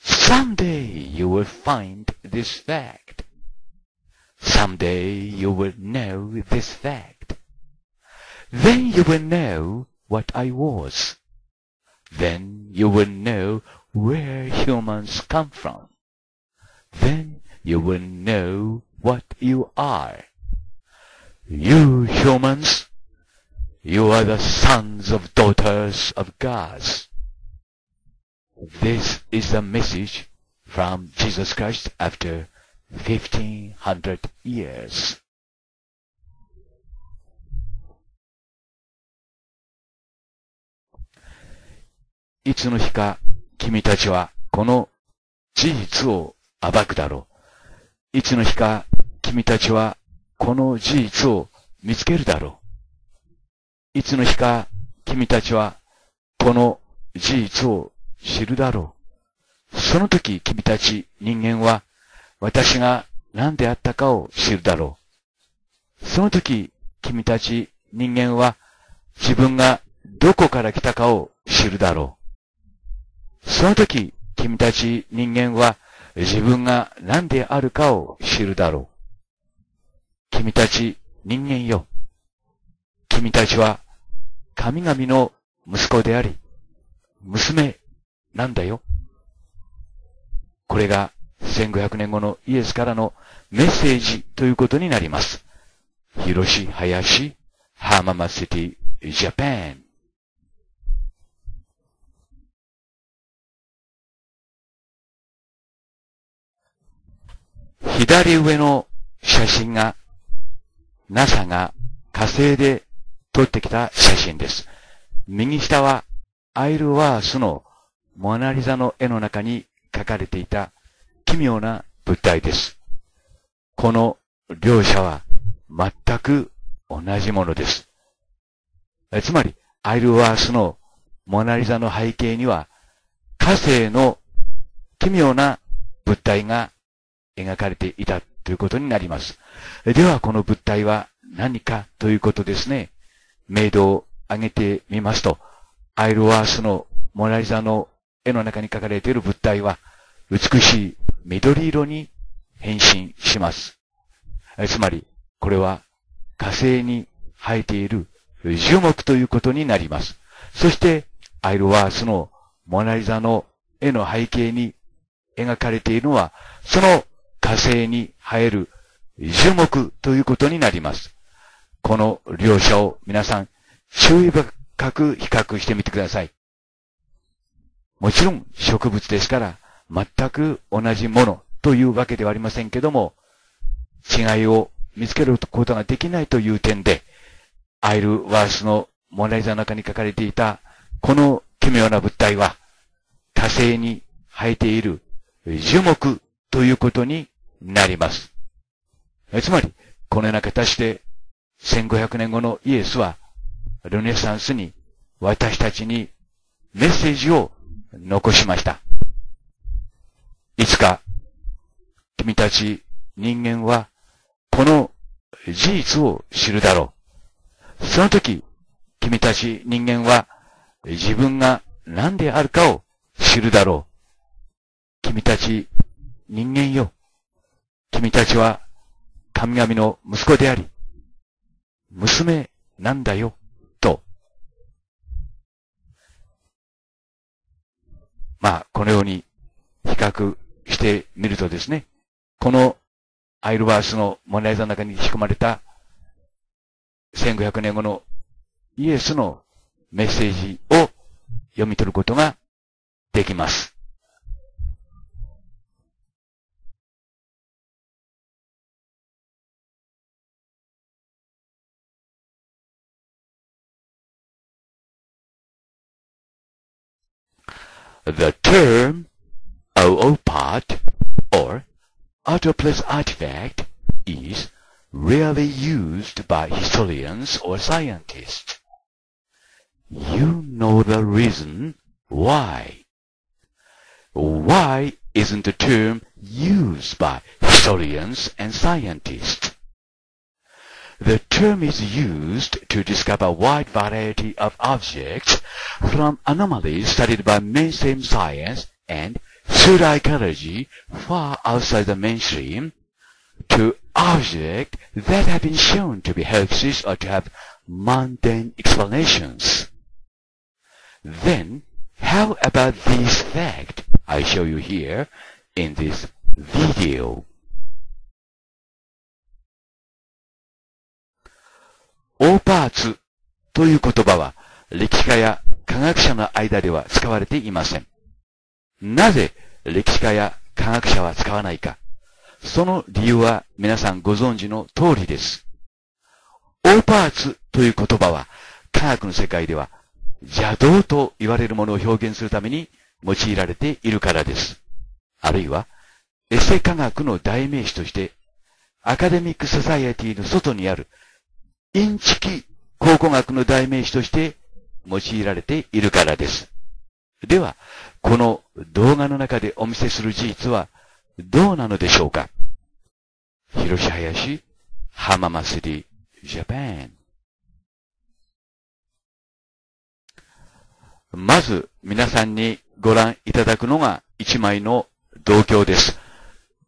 Someday you will find this fact. Someday you will know this fact. Then you will know what I was. Then you will know where humans come from. Then you will know what you are. You humans you are the sons of daughters of God. This is the message from Jesus Christ after 1500 years. いつの日か君たちはこの事実を暴くだろう。いつの日か君たちはこの事実を見つけるだろう。いつの日か君たちはこの事実を知るだろう。その時君たち人間は私が何であったかを知るだろう。その時君たち人間は自分がどこから来たかを知るだろう。その時君たち人間は自分が何であるかを知るだろう。君たち人間よ。君たちは神々の息子であり、娘なんだよ。これが1500年後のイエスからのメッセージということになります。広し、林、浜松シティ、ジャパン。左上の写真が NASA が火星で撮ってきた写真です。右下はアイルワースのモナリザの絵の中に描かれていた奇妙な物体です。この両者は全く同じものです。つまり、アイルワースのモナリザの背景には火星の奇妙な物体が描かれていたということになります。では、この物体は何かということですね。明度を上げてみますと、アイルワースのモナリザの絵の中に描かれている物体は、美しい緑色に変身します。つまり、これは火星に生えている樹木ということになります。そして、アイルワースのモナリザの絵の背景に描かれているのは、その火星に生える樹木ということになります。この両者を皆さん注意深く比較してみてください。もちろん植物ですから全く同じものというわけではありませんけども、違いを見つけることができないという点で、アイルワースのモナリザの中に書かれていたこの奇妙な物体は火星に生えている樹木ということになります。つまり、このような形で、1500年後のイエスは、ルネサンスに私たちにメッセージを残しました。いつか、君たち人間は、この事実を知るだろう。その時、君たち人間は、自分が何であるかを知るだろう。君たち人間よ。君たちは神々の息子であり、娘なんだよ、と。まあ、このように比較してみるとですね、このアイルバースのモナイザの中に仕込まれた1500年後のイエスのメッセージを読み取ることができます。The term OOPAT or Autoplus artifact is rarely used by historians or scientists. You know the reason why. Why isn't the term used by historians and scientists? The term is used to describe a wide variety of objects from anomalies studied by mainstream science and pseudoecology far outside the mainstream to objects that have been shown to be hoaxes or to have mundane explanations. Then, how about this fact I show you here in this video? オーパーツという言葉は歴史家や科学者の間では使われていません。なぜ歴史家や科学者は使わないか。その理由は皆さんご存知の通りです。オーパーツという言葉は科学の世界では邪道と言われるものを表現するために用いられているからです。あるいはエセ科学の代名詞としてアカデミックソサイエティの外にあるインチキ考古学の代名詞として用いられているからです。では、この動画の中でお見せする事実はどうなのでしょうか？広し林浜祭りジャパンまず皆さんにご覧いただくのが一枚の銅鏡です。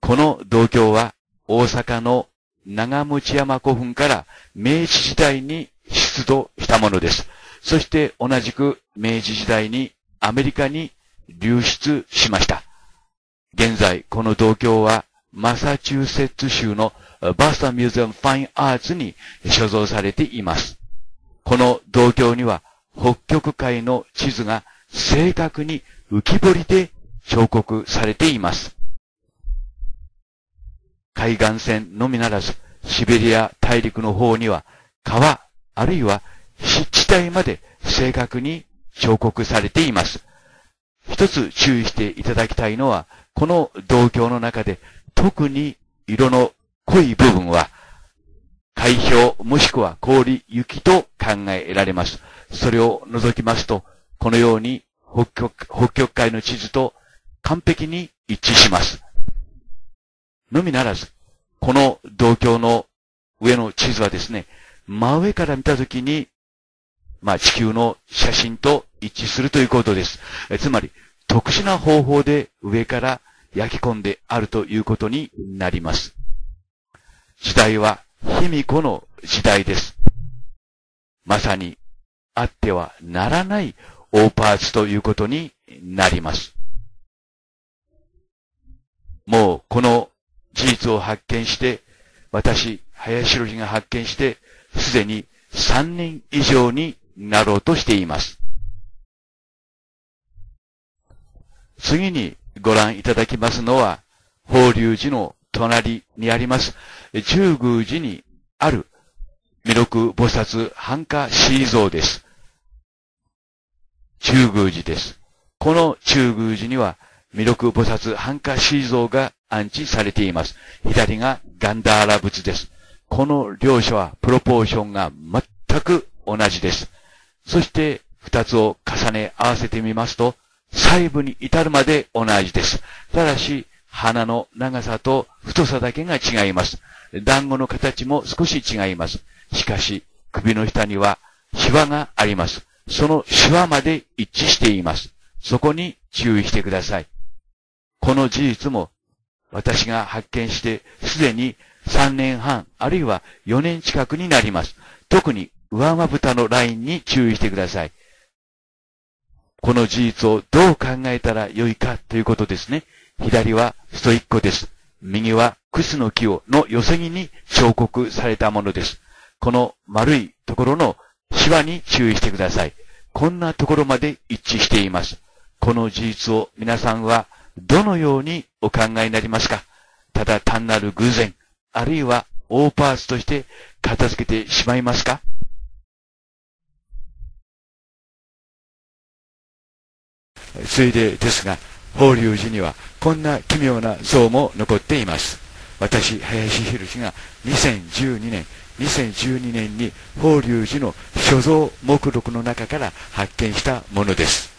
この銅鏡は大阪の長持山古墳から明治時代に出土したものです。そして同じく明治時代にアメリカに流出しました。現在、この銅鏡は、マサチューセッツ州のバスタミュージアム・ファイン・アーツに所蔵されています。この銅鏡には、北極海の地図が正確に浮き彫りで彫刻されています。海岸線のみならず、シベリア大陸の方には、川、あるいは湿地帯まで正確に彫刻されています。一つ注意していただきたいのは、この銅鏡の中で特に色の濃い部分は、海氷もしくは氷、雪と考えられます。それを除きますと、このように北極北極海の地図と完璧に一致します。のみならず、この銅鏡の上の地図はですね、真上から見たときに、まあ地球の写真と一致するということです。えつまり、特殊な方法で上から焼き込んであるということになります。時代は卑弥呼の時代です。まさにあってはならない大パーツということになります。もうこの事実を発見して、私、林博が発見して、すでに3年以上になろうとしています。次にご覧いただきますのは、法隆寺の隣にあります、中宮寺にある弥勒菩薩繁華シー像です。中宮寺です。この中宮寺には、弥勒菩薩繁華シー像が安置されています。左がガンダーラ仏です。この両者はプロポーションが全く同じです。そして二つを重ね合わせてみますと、細部に至るまで同じです。ただし、鼻の長さと太さだけが違います。団子の形も少し違います。しかし、首の下にはシワがあります。そのシワまで一致しています。そこに注意してください。この事実も私が発見して、すでに3年半、あるいは4年近くになります。特に上まぶたのラインに注意してください。この事実をどう考えたらよいかということですね。左はストイッコです。右はクスの木をの寄せ木に彫刻されたものです。この丸いところのシワに注意してください。こんなところまで一致しています。この事実を皆さんはどのようにお考えになりますか？ただ単なる偶然、あるいは大パーツとして片付けてしまいますか？ついでですが、法隆寺にはこんな奇妙な像も残っています。私、林博が2012年、2012年に法隆寺の所蔵目録の中から発見したものです。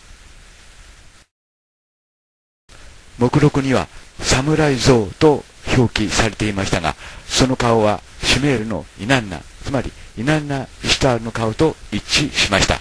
目録には侍像と表記されていましたが、その顔はシュメールのイナンナ、つまりイナンナ・イシュタールの顔と一致しました。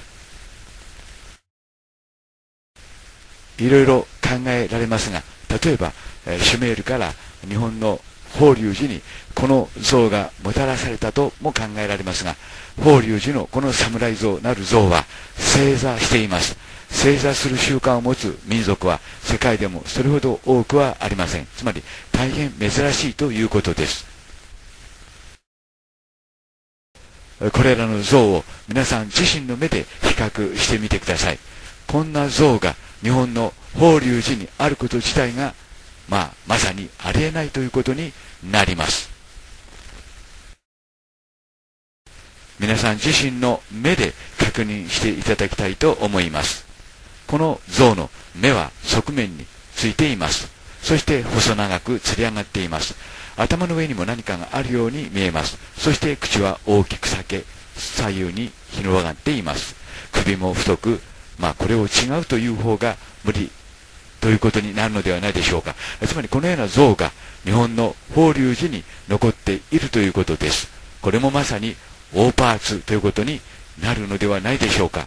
いろいろ考えられますが、例えば、シュメールから日本の法隆寺にこの像がもたらされたとも考えられますが、法隆寺のこの侍像なる像は正座しています。正座する習慣を持つ民族は世界でもそれほど多くはありません。つまり大変珍しいということです。これらの像を皆さん自身の目で比較してみてください。こんな像が日本の法隆寺にあること自体が、まあ、まさにありえないということになります。皆さん自身の目で確認していただきたいと思います。この像の目は側面についています。そして細長く吊り上がっています。頭の上にも何かがあるように見えます。そして口は大きく裂け、左右に日の上がっています。首も太く、まあこれを違うという方が無理ということになるのではないでしょうか。つまりこのような像が日本の法隆寺に残っているということです。これもまさに大パーツということになるのではないでしょうか。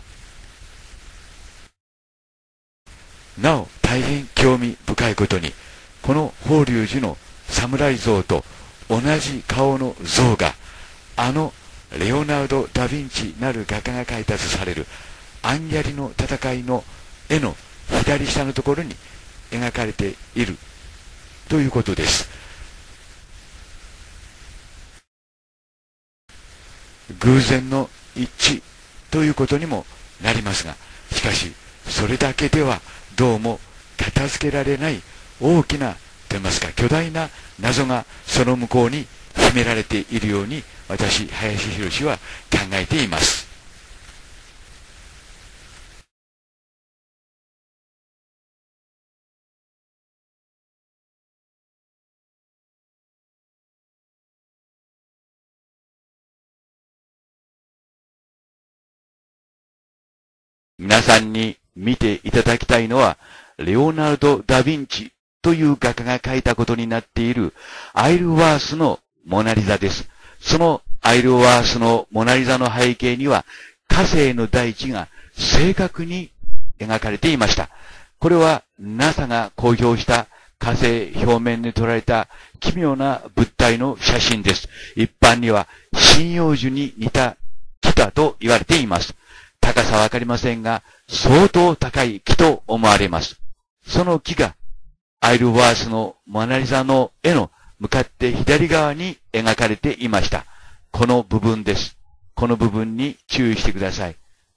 なお大変興味深いことにこの法隆寺の侍像と同じ顔の像があのレオナルド・ダ・ヴィンチなる画家が描いたとされるアンギャリの戦いの絵の左下のところに描かれているということです。偶然の一致ということにもなりますが、しかし、それだけではどうも片付けられない大きな、と言いますか、巨大な謎がその向こうに秘められているように、私、林博は考えています。皆さんに見ていただきたいのは、レオナルド・ダ・ヴィンチという画家が描いたことになっているアイルワースのモナリザです。そのアイルワースのモナリザの背景には火星の大地が正確に描かれていました。これは NASA が公表した火星表面に撮られた奇妙な物体の写真です。一般には針葉樹に似た木だと言われています。高さはわかりませんが、相当高い木と思われます。その木がアイルワースのモナリザの絵の向かって左側に描かれていました。この部分です。この部分に注意してください。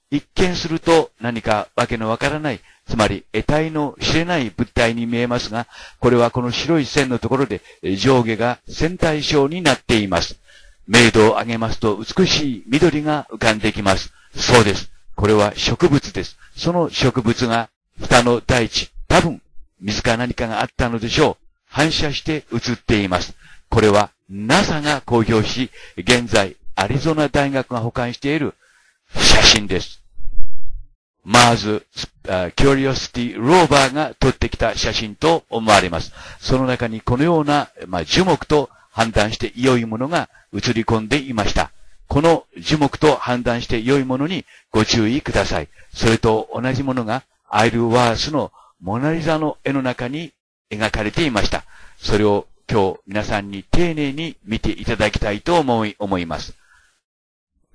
一見すると何かわけのわからない、つまり得体の知れない物体に見えますが、これはこの白い線のところで上下が線体状になっています。明度を上げますと美しい緑が浮かんできます。そうです。これは植物です。その植物が北の大地、多分水か何かがあったのでしょう。反射して映っています。これは NASA が公表し、現在アリゾナ大学が保管している写真です。マーズ、キュリオシティローバーが撮ってきた写真と思われます。その中にこのような、まあ、樹木と判断して良いものが映り込んでいました。この樹木と判断して良いものにご注意ください。それと同じものがアイルワースのモナリザの絵の中に描かれていました。それを今日皆さんに丁寧に見ていただきたいと思い、思います。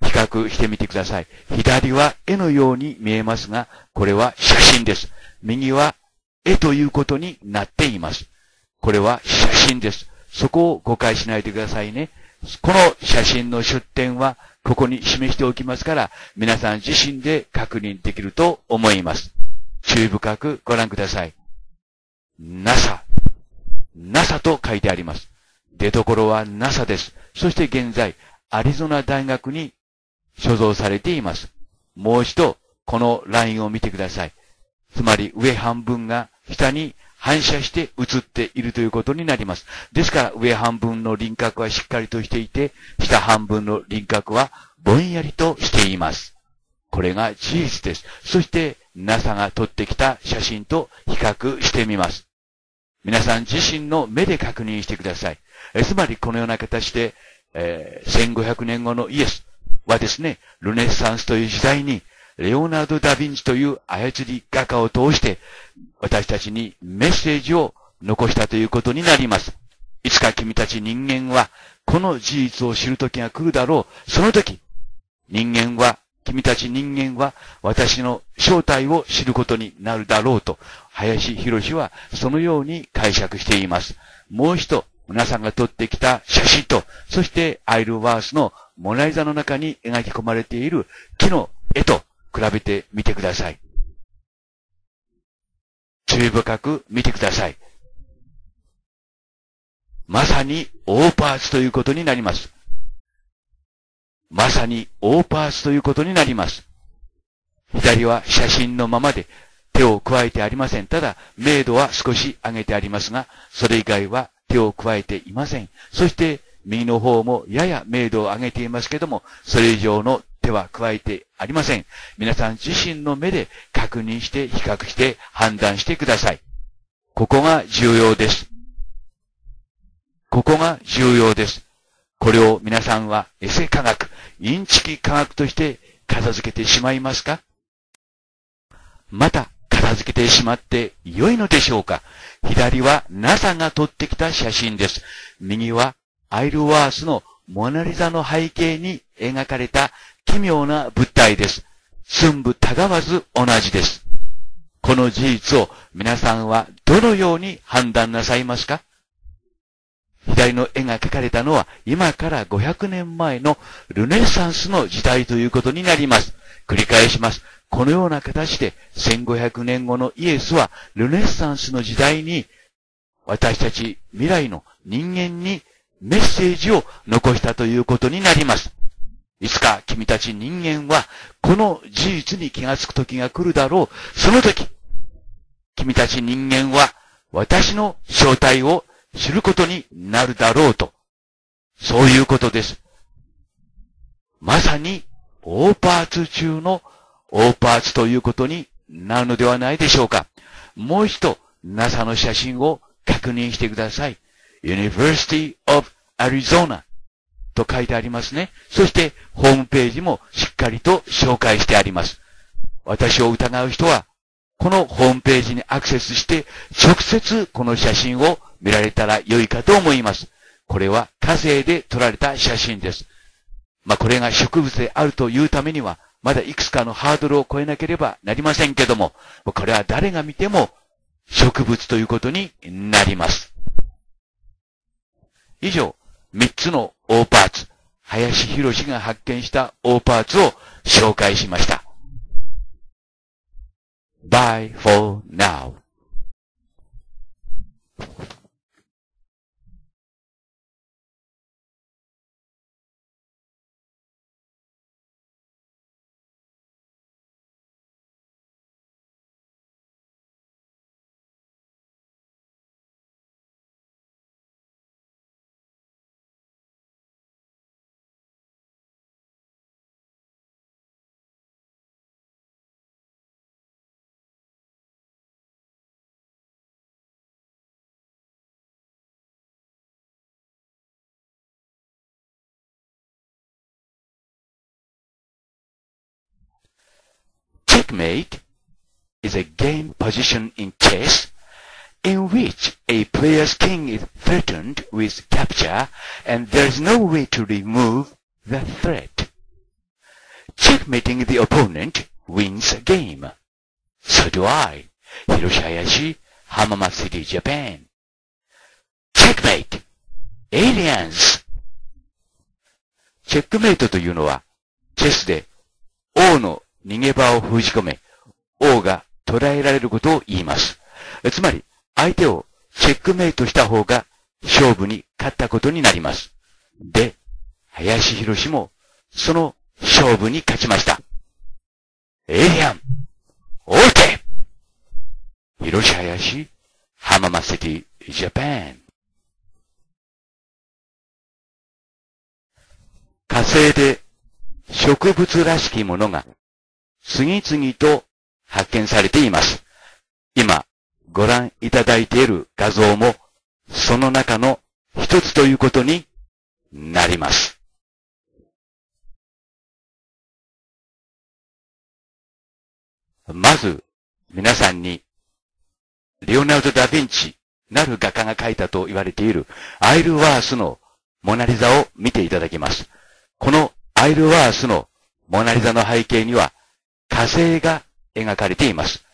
比較してみてください。左は絵のように見えますが、これは写真です。右は絵ということになっています。これは写真です。そこを誤解しないでくださいね。この写真の出典はここに示しておきますから、皆さん自身で確認できると思います。注意深くご覧ください。NASA。NASA と書いてあります。出所は NASA です。そして現在、アリゾナ大学に所蔵されています。もう一度、このラインを見てください。つまり上半分が下に反射して映っているということになります。ですから上半分の輪郭はしっかりとしていて、下半分の輪郭はぼんやりとしています。これが事実です。そして NASA が撮ってきた写真と比較してみます。皆さん自身の目で確認してください。えつまりこのような形で、えー、1500年後のイエスはですね、ルネッサンスという時代に、レオナルド・ダ・ヴィンチという操り画家を通して、私たちにメッセージを残したということになります。いつか君たち人間は、この事実を知る時が来るだろう。その時、人間は君たち人間は私の正体を知ることになるだろうと、林博士はそのように解釈しています。もう一度、皆さんが撮ってきた写真と、そしてアイルワースのモナリザの中に描き込まれている木の絵と比べてみてください。注意深く見てください。まさにオーパーツということになります。まさにオーパースということになります。左は写真のままで手を加えてありません。ただ、明度は少し上げてありますが、それ以外は手を加えていません。そして、右の方もやや明度を上げていますけども、それ以上の手は加えてありません。皆さん自身の目で確認して比較して判断してください。ここが重要です。ここが重要です。これを皆さんはエセ科学、インチキ科学として片付けてしまいますか？また片付けてしまって良いのでしょうか？左は NASA が撮ってきた写真です。右はアイルワースのモナリザの背景に描かれた奇妙な物体です。寸部たがわず同じです。この事実を皆さんはどのように判断なさいますか？左の絵が描かれたのは今から500年前のルネサンスの時代ということになります。繰り返します。このような形で1500年後のイエスはルネサンスの時代に私たち未来の人間にメッセージを残したということになります。いつか君たち人間はこの事実に気がつく時が来るだろう。その時、君たち人間は私の正体を知ることになるだろうと。そういうことです。まさに、大パーツ中の大パーツということになるのではないでしょうか。もう一度、NASA の写真を確認してください。University of Arizona と書いてありますね。そして、ホームページもしっかりと紹介してあります。私を疑う人は、このホームページにアクセスして、直接この写真を見られたら良いかと思います。これは火星で撮られた写真です。まあ、これが植物であるというためには、まだいくつかのハードルを超えなければなりませんけども、これは誰が見ても植物ということになります。以上、三つの大パーツ、林博士が発見した大パーツを紹介しました。Bye for now. Checkmate is a game position in chess in which a player's king is threatened with capture and there is no way to remove the threat. Checkmating the opponent wins a game. So do I. Hiroshi Hayashi, Hamama City, Japan. Checkmate! Aliens! チェックメイトというのは、チェスで王の 逃げ場を封じ込め、王が捕らえられることを言います。つまり、相手をチェックメイトした方が勝負に勝ったことになります。で、林博士もその勝負に勝ちました。エイリアン、オーケー広し林、浜松シティ、ジャパン。火星で植物らしきものが次々と発見されています。今、ご覧いただいている画像も、その中の一つということになります。まず、皆さんに、レオナルド・ダ・ヴィンチなる画家が描いたと言われているアイルワースのモナリザを見ていただきます。このアイルワースのモナリザの背景には火星が描かれています。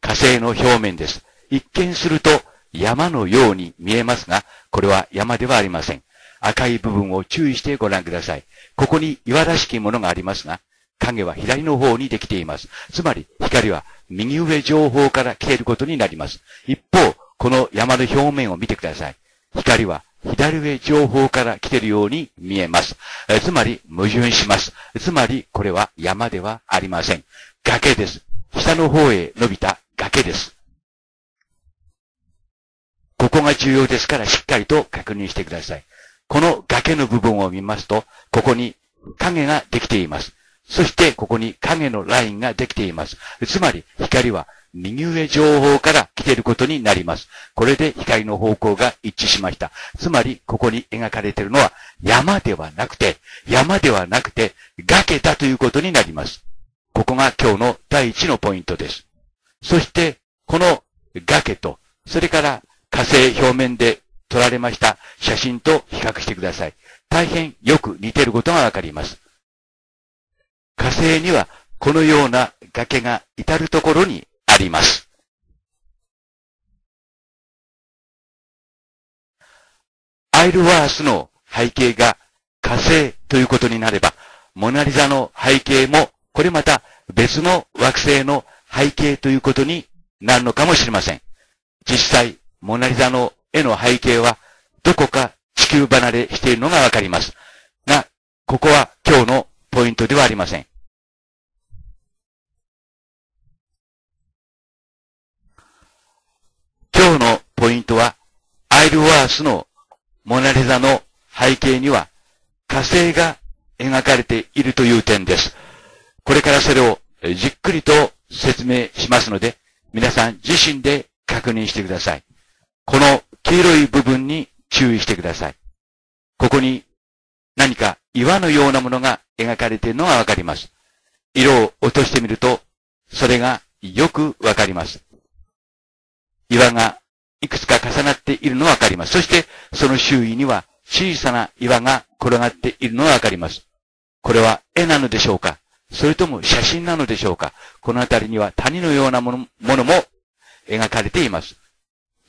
火星の表面です。一見すると山のように見えますが、これは山ではありません。赤い部分を注意してご覧ください。ここに岩らしきものがありますが、影は左の方にできています。つまり、光は右上上方から来ていることになります。一方、この山の表面を見てください。光は左上上方から来ているように見えます。つまり、矛盾します。つまり、これは山ではありません。崖です。下の方へ伸びた崖です。ここが重要ですからしっかりと確認してください。この崖の部分を見ますと、ここに影ができています。そしてここに影のラインができています。つまり光は右上上方から来ていることになります。これで光の方向が一致しました。つまり、ここに描かれているのは山ではなくて、山ではなくて崖だということになります。ここが今日の第一のポイントです。そして、この崖と、それから火星表面で撮られました写真と比較してください。大変よく似ていることがわかります。火星にはこのような崖が至るところにります。アイルワースの背景が火星ということになれば、モナリザの背景も、これまた別の惑星の背景ということになるのかもしれません。実際、モナリザの絵の背景は、どこか地球離れしているのがわかります。が、ここは今日のポイントではありません。ポイントは、アイルワースのモナリザの背景には火星が描かれているという点です。これからそれをじっくりと説明しますので、皆さん自身で確認してください。この黄色い部分に注意してください。ここに何か岩のようなものが描かれているのがわかります。色を落としてみると、それがよくわかります。岩がいくつか重なっているのがわかります。そして、その周囲には小さな岩が転がっているのがわかります。これは絵なのでしょうか？それとも写真なのでしょうか？この辺りには谷のようなものものも描かれています。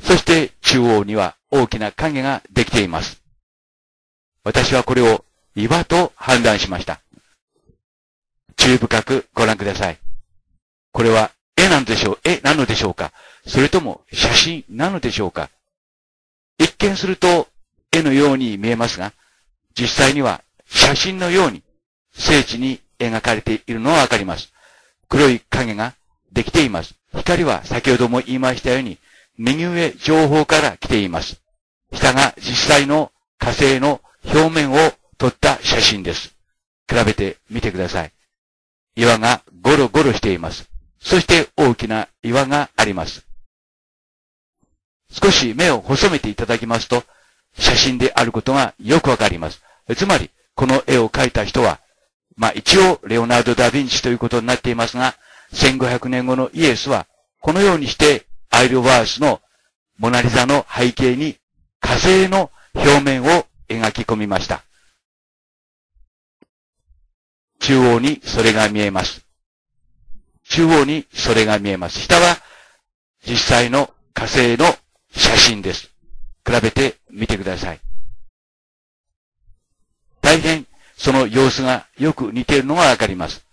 そして中央には大きな影ができています。私はこれを岩と判断しました。注意深くご覧ください。これは絵なのでしょう、絵なのでしょうか？それとも写真なのでしょうか？一見すると絵のように見えますが、実際には写真のように聖地に描かれているのはわかります。黒い影ができています。光は先ほども言いましたように、右上情報から来ています。下が実際の火星の表面を撮った写真です。比べてみてください。岩がゴロゴロしています。そして大きな岩があります。少し目を細めていただきますと、写真であることがよくわかります。つまり、この絵を描いた人は、まあ一応、レオナルド・ダ・ヴィンチということになっていますが、1500年後のイエスは、このようにして、アイルワースのモナリザの背景に火星の表面を描き込みました。中央にそれが見えます。中央にそれが見えます。下は実際の火星の写真です。比べてみてください。大変その様子がよく似ているのがわかります。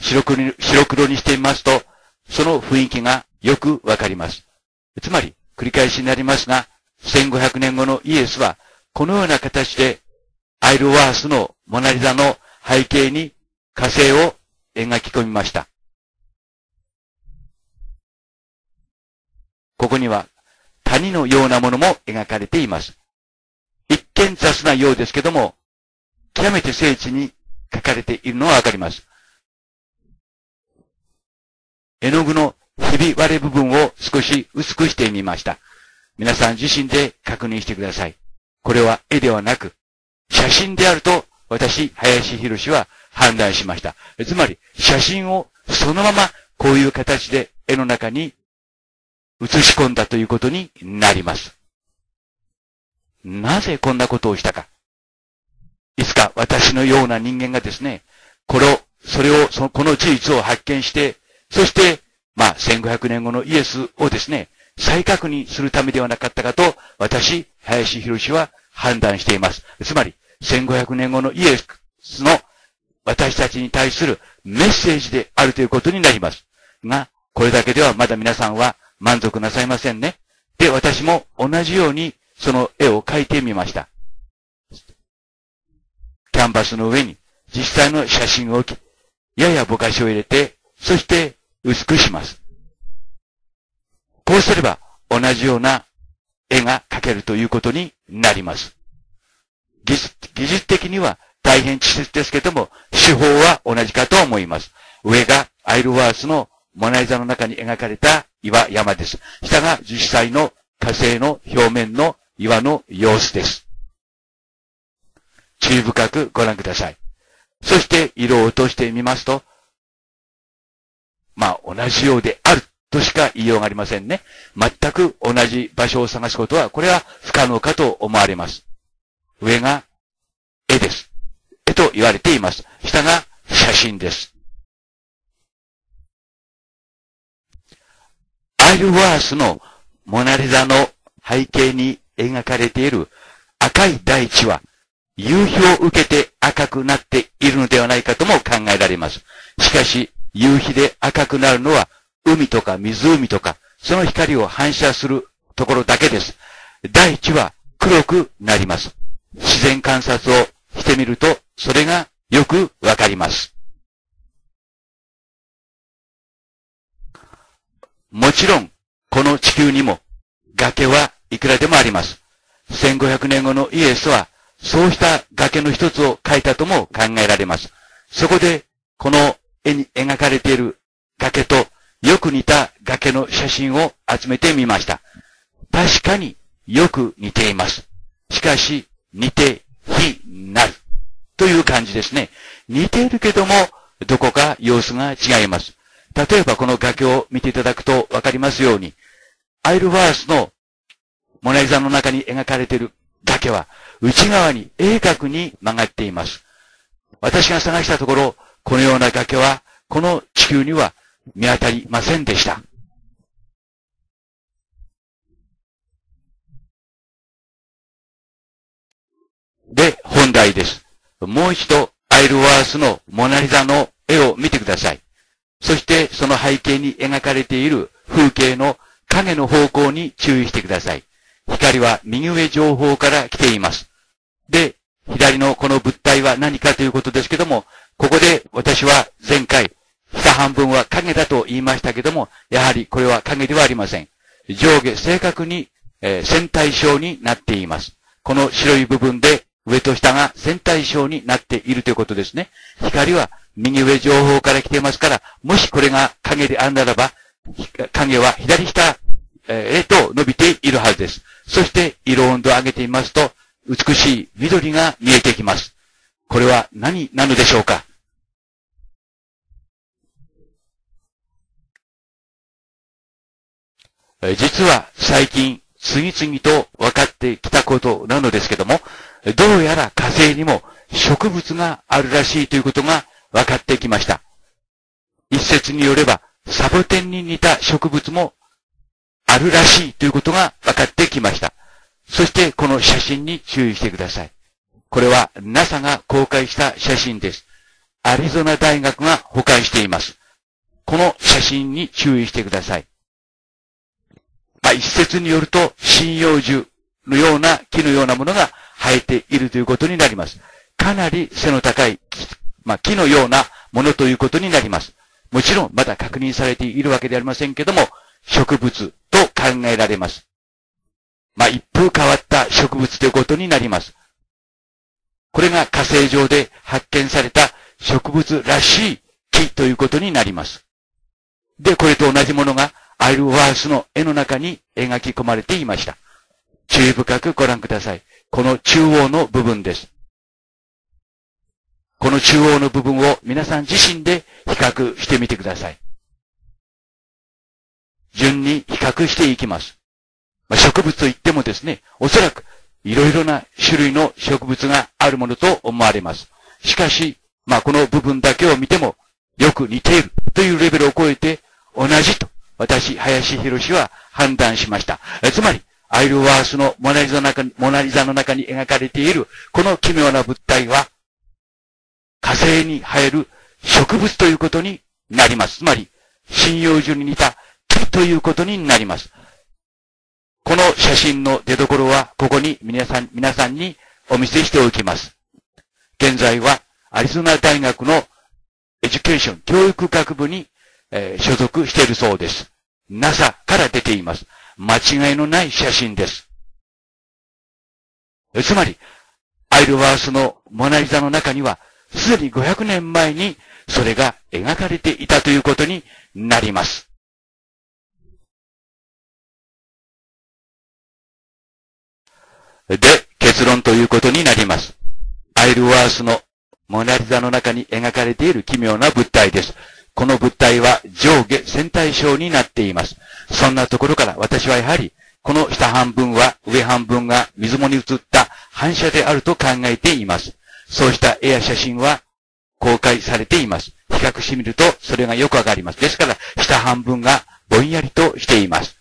白黒白黒にしてみますと、その雰囲気がよくわかります。つまり、繰り返しになりますが、1500年後のイエスは、このような形で、アイルワースのモナリザの背景に火星を描き込みました。ここには谷のようなものも描かれています。一見雑なようですけども、極めて聖地に書かれているのはわかります。絵の具のひび割れ部分を少し薄くしてみました。皆さん自身で確認してください。これは絵ではなく、写真であると私、林博士は判断しました。つまり、写真をそのままこういう形で絵の中に移し込んだということになります。なぜこんなことをしたか。いつか私のような人間がですね、これを、それを、その、この事実を発見して、そして、まあ、1500年後のイエスをですね、再確認するためではなかったかと、私、林博士は判断しています。つまり、1500年後のイエスの私たちに対するメッセージであるということになります。が、これだけではまだ皆さんは満足なさいませんね。で、私も同じようにその絵を描いてみました。キャンバスの上に実際の写真を置き、ややぼかしを入れて、そして薄くします。こうすれば同じような絵が描けるということになります。技術的には大変稚拙ですけども、手法は同じかと思います。上がアイルワースのモナリザの中に描かれた岩山です。下が実際の火星の表面の岩の様子です。注意深くご覧ください。そして色を落としてみますと、まあ同じようであるとしか言いようがありませんね。全く同じ場所を探すことは、これは不可能かと思われます。上が絵です。絵と言われています。下が写真です。アイルワースのモナリザの背景に描かれている赤い大地は、夕日を受けて赤くなっているのではないかとも考えられます。しかし、夕日で赤くなるのは、海とか湖とか、その光を反射するところだけです。大地は黒くなります。自然観察をしてみると、それがよくわかります。もちろん、この地球にも崖はいくらでもあります。1500年後のイエスは、そうした崖の一つを描いたとも考えられます。そこで、この絵に描かれている崖とよく似た崖の写真を集めてみました。確かによく似ています。しかし、似て非なる。という感じですね。似ているけども、どこか様子が違います。例えばこの崖を見ていただくとわかりますように、アイルワースのモナリザの中に描かれている崖は内側に鋭角に曲がっています。私が探したところ、このような崖はこの地球には見当たりませんでした。で、本題です。もう一度、アイルワースのモナリザの絵を見てください。そして、その背景に描かれている風景の影の方向に注意してください。光は右上上方から来ています。で、左のこの物体は何かということですけども、ここで私は前回、下半分は影だと言いましたけども、やはりこれは影ではありません。上下正確に、えー、線対称になっています。この白い部分で上と下が線対称になっているということですね。光は右上上方から来ていますから、もしこれが影であるならば、影は左下へと伸びているはずです。そして色温度を上げてみますと、美しい緑が見えてきます。これは何なのでしょうか？実は最近次々と分かってきたことなのですけども、どうやら火星にも植物があるらしいということが分かってきました。一説によれば、サボテンに似た植物もあるらしいということが分かってきました。そしてこの写真に注意してください。これは NASA が公開した写真です。アリゾナ大学が保管しています。この写真に注意してください。まあ、一説によると、針葉樹のような木のようなものが生えているということになります。かなり背の高い、まあ、木のようなものということになります。もちろん、まだ確認されているわけでありませんけども、植物と考えられます。まあ、一風変わった植物ということになります。これが火星上で発見された植物らしい木ということになります。で、これと同じものがアイルワースの絵の中に描き込まれていました。注意深くご覧ください。この中央の部分です。この中央の部分を皆さん自身で比較してみてください。順に比較していきます。まあ、植物といってもですね、おそらくいろいろな種類の植物があるものと思われます。しかし、まあこの部分だけを見てもよく似ているというレベルを超えて同じと私、林博士は判断しました。つまり、アイルワースのモナリザの中に、モナリザの中に描かれている、この奇妙な物体は、火星に生える植物ということになります。つまり、針葉樹に似た木ということになります。この写真の出所は、ここに皆さん、皆さんにお見せしておきます。現在は、アリゾナ大学のエデュケーション教育学部に、えー、所属しているそうです。NASA から出ています。間違いのない写真です。つまり、アイルワースのモナリザの中には、すでに500年前にそれが描かれていたということになります。で、結論ということになります。アイルワースのモナリザの中に描かれている奇妙な物体です。この物体は上下線対称になっています。そんなところから私はやはり、この下半分は上半分が水もに映った反射であると考えています。そうした絵や写真は公開されています。比較してみるとそれがよくわかります。ですから、下半分がぼんやりとしています。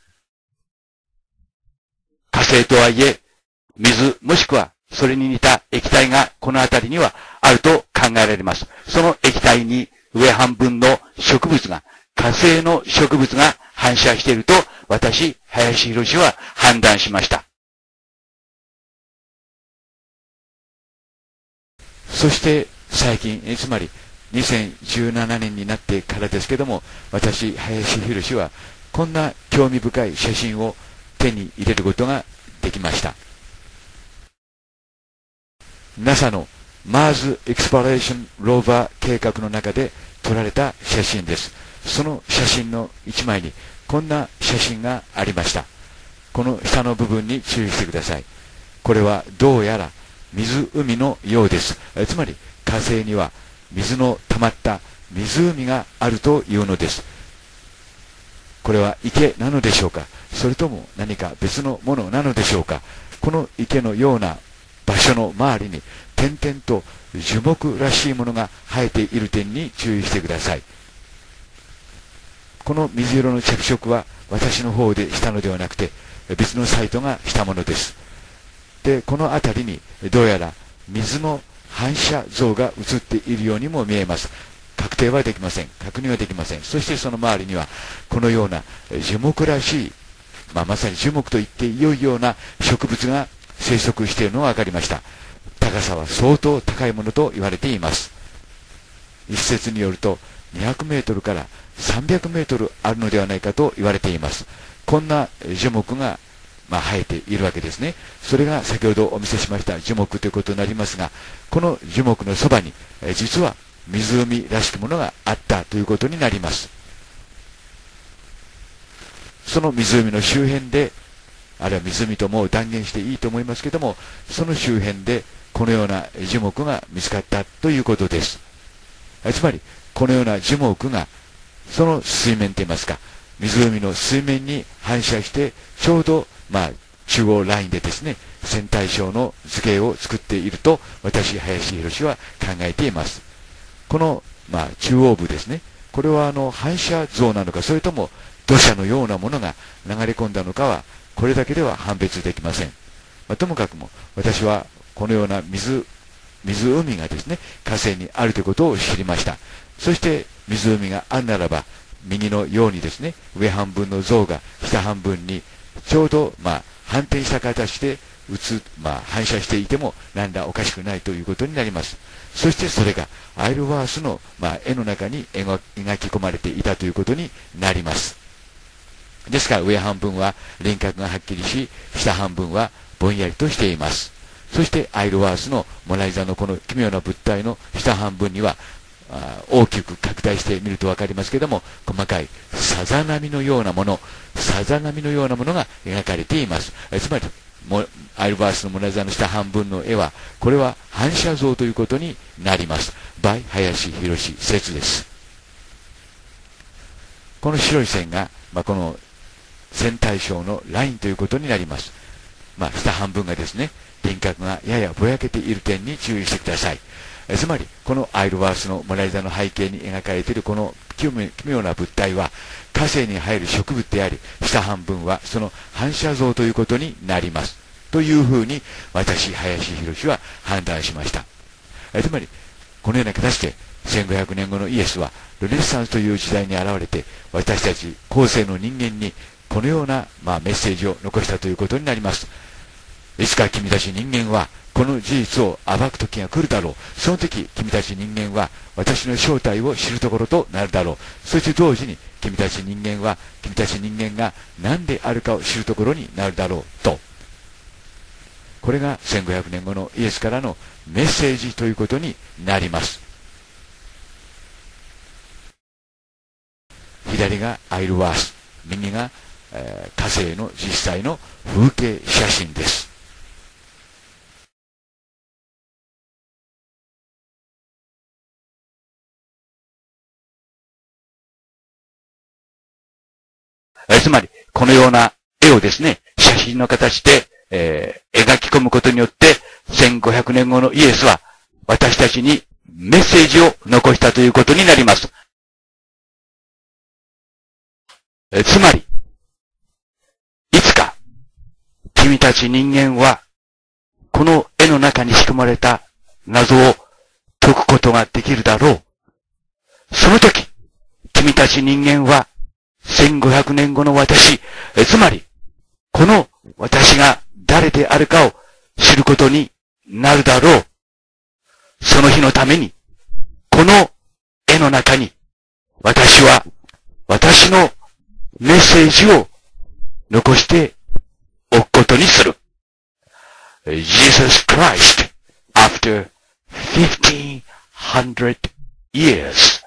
火星とはいえ、水もしくはそれに似た液体がこの辺りにはあると考えられます。その液体に上半分の植物が、火星の植物が反射していると私、林博士は判断しました。そして最近、つまり2017年になってからですけども、私、林博はこんな興味深い写真を手に入れることができました。NASA のマーズエクスパレーションローバー計画の中で撮られた写真です。その写真の一枚にこんな写真がありました。この下の部分に注意してください。これはどうやら湖のようです。つまり火星には水の溜まった湖があるというのです。これは池なのでしょうか？それとも何か別のものなのでしょうか？この池のような場所の周りに点々と樹木らしいものが生えている点に注意してください。この水色の着色は私の方でしたのではなくて別のサイトがしたものです。で、この辺りにどうやら水の反射像が映っているようにも見えます。確定はできません。確認はできません。そしてその周りにはこのような樹木らしい、まあ、まさに樹木と言って良いような植物が生息しているのが分かりました。高さは相当高いものと言われています。一説によると200メートルから300メートルあるのではないかと言われています。こんな樹木が、まあ、生えているわけですね。それが先ほどお見せしました樹木ということになりますが、この樹木のそばに、え実は湖らしきものがあったということになります。その湖の周辺であるいは湖とも断言していいと思いますけども、その周辺でこのような樹木が見つかったということです。つまり、このような樹木が、その水面といいますか、湖の水面に反射して、ちょうど、まあ、中央ラインでですね、線対称の図形を作っていると、私、林博は考えています。この、まあ、中央部ですね、これはあの反射像なのか、それとも土砂のようなものが流れ込んだのかは、これだけでは判別できません。まあ、ともかくも、私はこのような水、湖がですね、火星にあるということを知りました。そして湖があるならば、右のようにですね、上半分の像が下半分にちょうど、まあ、反転した形で映、まあ、反射していても何らおかしくないということになります。そしてそれがアイルワースの、まあ、絵の中に描き込まれていたということになります。ですから上半分は輪郭がはっきりし、下半分はぼんやりとしています。そしてアイルワースのモナリザのこの奇妙な物体の下半分には大きく拡大してみると分かりますけども細かいさざ波のようなものさざ波のようなものが描かれていますつまりアイルワースのモナザの下半分の絵はこれは反射像ということになりますバイ林博説ですこの白い線が、まあ、この線対称のラインということになります。まあ、下半分がですね、輪郭がややぼやけている点に注意してください。えつまり、このアイルワースのモナリザの背景に描かれているこの奇妙な物体は、火星に入る植物であり、下半分はその反射像ということになります。というふうに、私、林博は判断しました。えつまり、このような形で、1500年後のイエスは、ルネッサンスという時代に現れて、私たち後世の人間にこのような、まあ、メッセージを残したということになります。いつか君たち人間はこの事実を暴く時が来るだろう。その時君たち人間は私の正体を知るところとなるだろう。そして同時に君たち人間は君たち人間が何であるかを知るところになるだろうと。これが1500年後のイエスからのメッセージということになります。左がアイルワース、右がえー、火星の実際の風景写真です。えつまり、このような絵をですね、写真の形で、えー、描き込むことによって、1500年後のイエスは、私たちにメッセージを残したということになります。えつまり、いつか君たち人間は、この絵の中に仕組まれた謎を解くことができるだろう。その時、君たち人間は、1500年後の私、えつまり、この私が誰であるかを知ることになるだろう。その日のために、この絵の中に、私は、私のメッセージを残しておくことにする。Jesus Christ after 1500 years.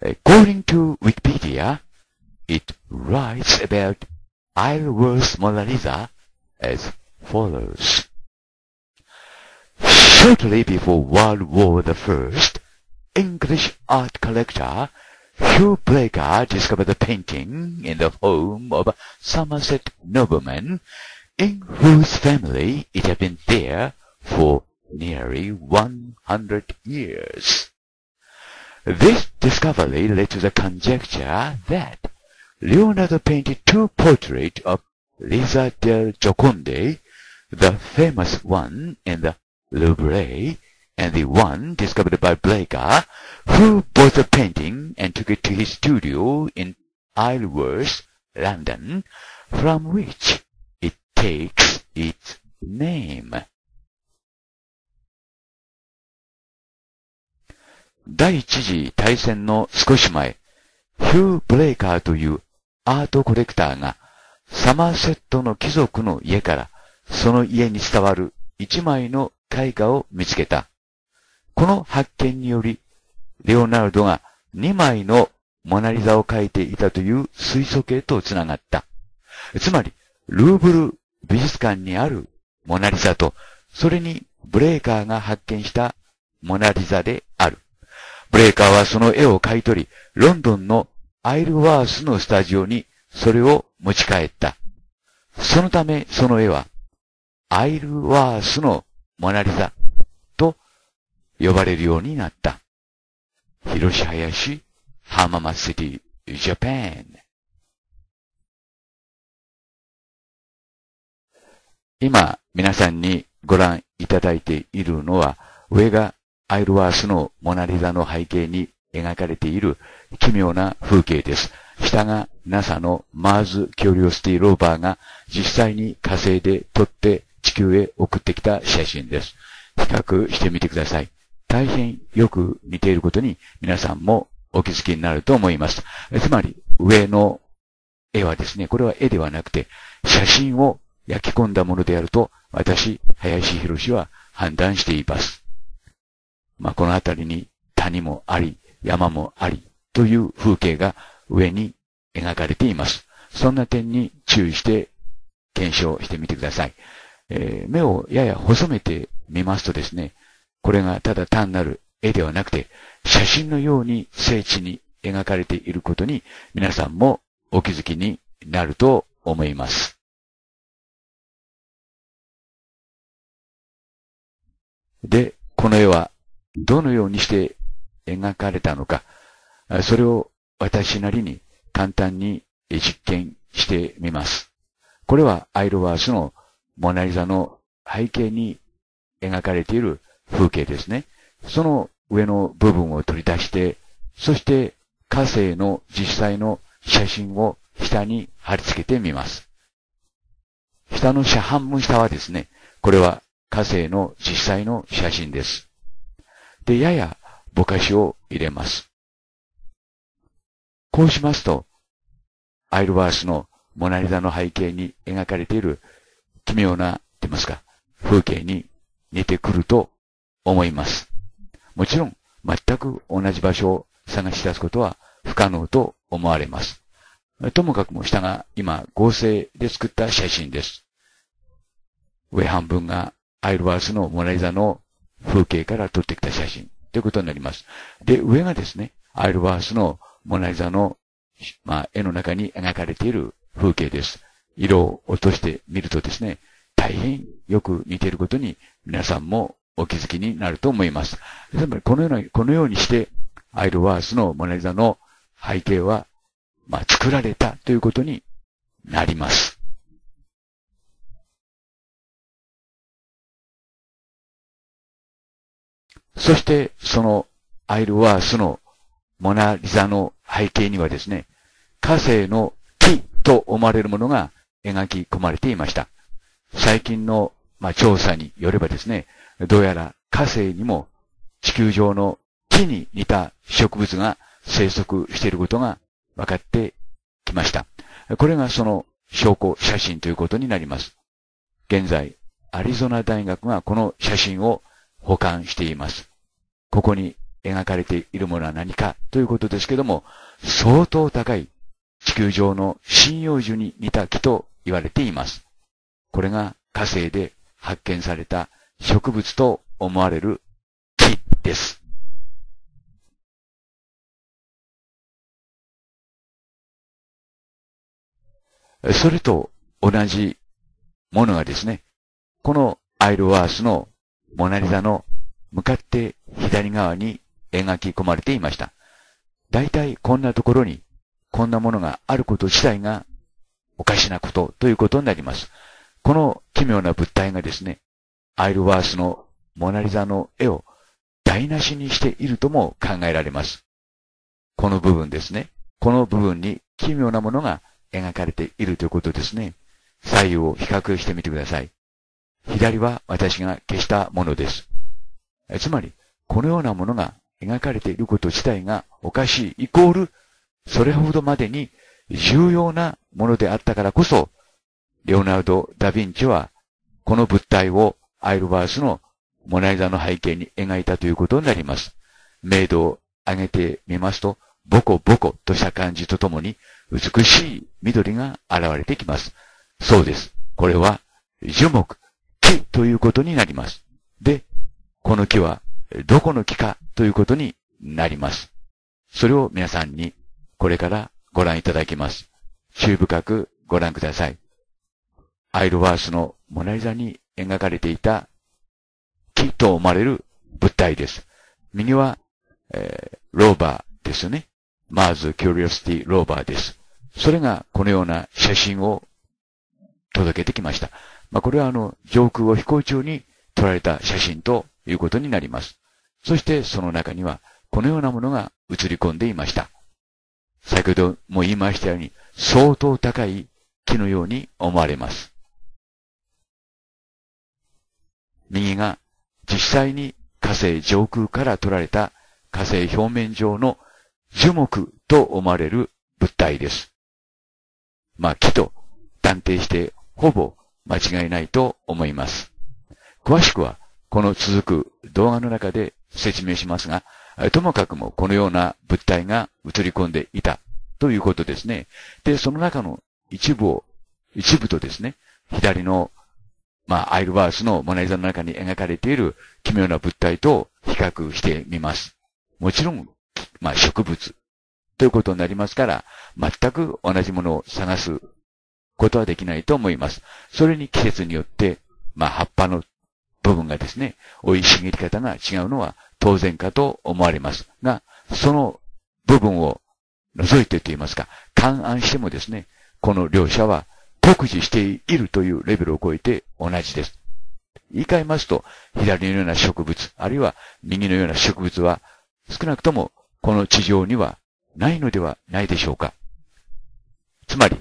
According to Wikipedia, it writes about Isleworth Mona Lisa as follows. Shortly before World War I, English art collector Hugh Blaker discovered the painting in the home of a Somerset nobleman in whose family it had been there for nearly 100 years. This discovery led to the conjecture that Leonardo painted two portraits of Lisa del Gioconde, the famous one in the Louvre, and the one discovered by Blaker, who bought the painting and took it to his studio in Isleworth, London, from which it takes its name. 第一次大戦の少し前、ヒュー・ブレイカーというアートコレクターがサマーセットの貴族の家からその家に伝わる一枚の絵画を見つけた。この発見により、レオナルドが2枚のモナリザを描いていたという推測へと繋がった。つまり、ルーブル美術館にあるモナリザと、それにブレーカーが発見したモナリザである。ブレーカーはその絵を買い取り、ロンドンのアイルワースのスタジオにそれを持ち帰った。そのためその絵は、アイルワースのモナリザと呼ばれるようになった。広し林、浜松シティ、ジャパン。今、皆さんにご覧いただいているのは、上がアイルワースのモナリザの背景に描かれている奇妙な風景です。下が NASA のマーズ・キュリオシティ・ローバーが実際に火星で撮って地球へ送ってきた写真です。比較してみてください。大変よく似ていることに皆さんもお気づきになると思います。つまり上の絵はですね、これは絵ではなくて写真を焼き込んだものであると私、林博士は判断しています。まあ、この辺りに谷もあり、山もあり、という風景が上に描かれています。そんな点に注意して検証してみてください。えー、目をやや細めてみますとですね、これがただ単なる絵ではなくて、写真のように精緻に描かれていることに皆さんもお気づきになると思います。で、この絵はどのようにして描かれたのか、それを私なりに簡単に実験してみます。これはアイロワースのモナリザの背景に描かれている風景ですね。その上の部分を取り出して、そして火星の実際の写真を下に貼り付けてみます。下の半分下はですね、これは火星の実際の写真です。で、ややぼかしを入れます。こうしますと、アイルワースのモナリザの背景に描かれている奇妙な、って言いますか、風景に似てくると思います。もちろん、全く同じ場所を探し出すことは不可能と思われます。ともかくも下が今合成で作った写真です。上半分がアイルワースのモナリザの風景から撮ってきた写真ということになります。で、上がですね、アイルワースのモナリザの、まあ、絵の中に描かれている風景です。色を落としてみるとですね、大変よく似ていることに皆さんもお気づきになると思います。つまりこのような、このようにしてアイルワースのモナリザの背景は、まあ、作られたということになります。そして、そのアイルワースのモナリザの背景にはですね、火星の木と思われるものが描き込まれていました。最近の、まあ、調査によればですね、どうやら火星にも地球上の木に似た植物が生息していることが分かってきました。これがその証拠写真ということになります。現在、アリゾナ大学がこの写真を保管しています。ここに描かれているものは何かということですけども、相当高い地球上の針葉樹に似た木と言われています。これが火星で発見された植物と思われる木です。それと同じものがですね、このアイルワースのモナリザの向かって左側に描き込まれていました。大体こんなところにこんなものがあること自体がおかしなことということになります。この奇妙な物体がですね、アイルワースのモナリザの絵を台無しにしているとも考えられます。この部分ですね。この部分に奇妙なものが描かれているということですね。左右を比較してみてください。左は私が消したものです。つまり、このようなものが描かれていること自体がおかしいイコール、それほどまでに重要なものであったからこそ、レオナルド・ダ・ヴィンチは、この物体をアイルバースのモナリザの背景に描いたということになります。明度を上げてみますと、ボコボコとした感じとともに、美しい緑が現れてきます。そうです。これは樹木、木ということになります。で、この木はどこの木かということになります。それを皆さんにこれからご覧いただきます。注意深くご覧ください。アイルワースのモナリザに描かれていた木と思われる物体です。右は、えー、ローバーですね。マーズ・キュリオシティ・ローバーです。それがこのような写真を届けてきました。まあ、これはあの、上空を飛行中に撮られた写真ということになります。そしてその中にはこのようなものが映り込んでいました。先ほども言いましたように相当高い木のように思われます。右が実際に火星上空から撮られた火星表面上の樹木と思われる物体です。まあ木と断定してほぼ間違いないと思います。詳しくはこの続く動画の中で説明しますが、ともかくもこのような物体が映り込んでいたということですね。で、その中の一部を、一部とですね、左の、まあ、アイルワースのモナリザの中に描かれている奇妙な物体と比較してみます。もちろん、まあ、植物ということになりますから、全く同じものを探すことはできないと思います。それに季節によって、まあ、葉っぱの部分がですね、生い茂り方が違うのは当然かと思われますが、その部分を除いてと言いますか、勘案してもですね、この両者は酷似しているというレベルを超えて同じです。言い換えますと、左のような植物、あるいは右のような植物は、少なくともこの地上にはないのではないでしょうか。つまり、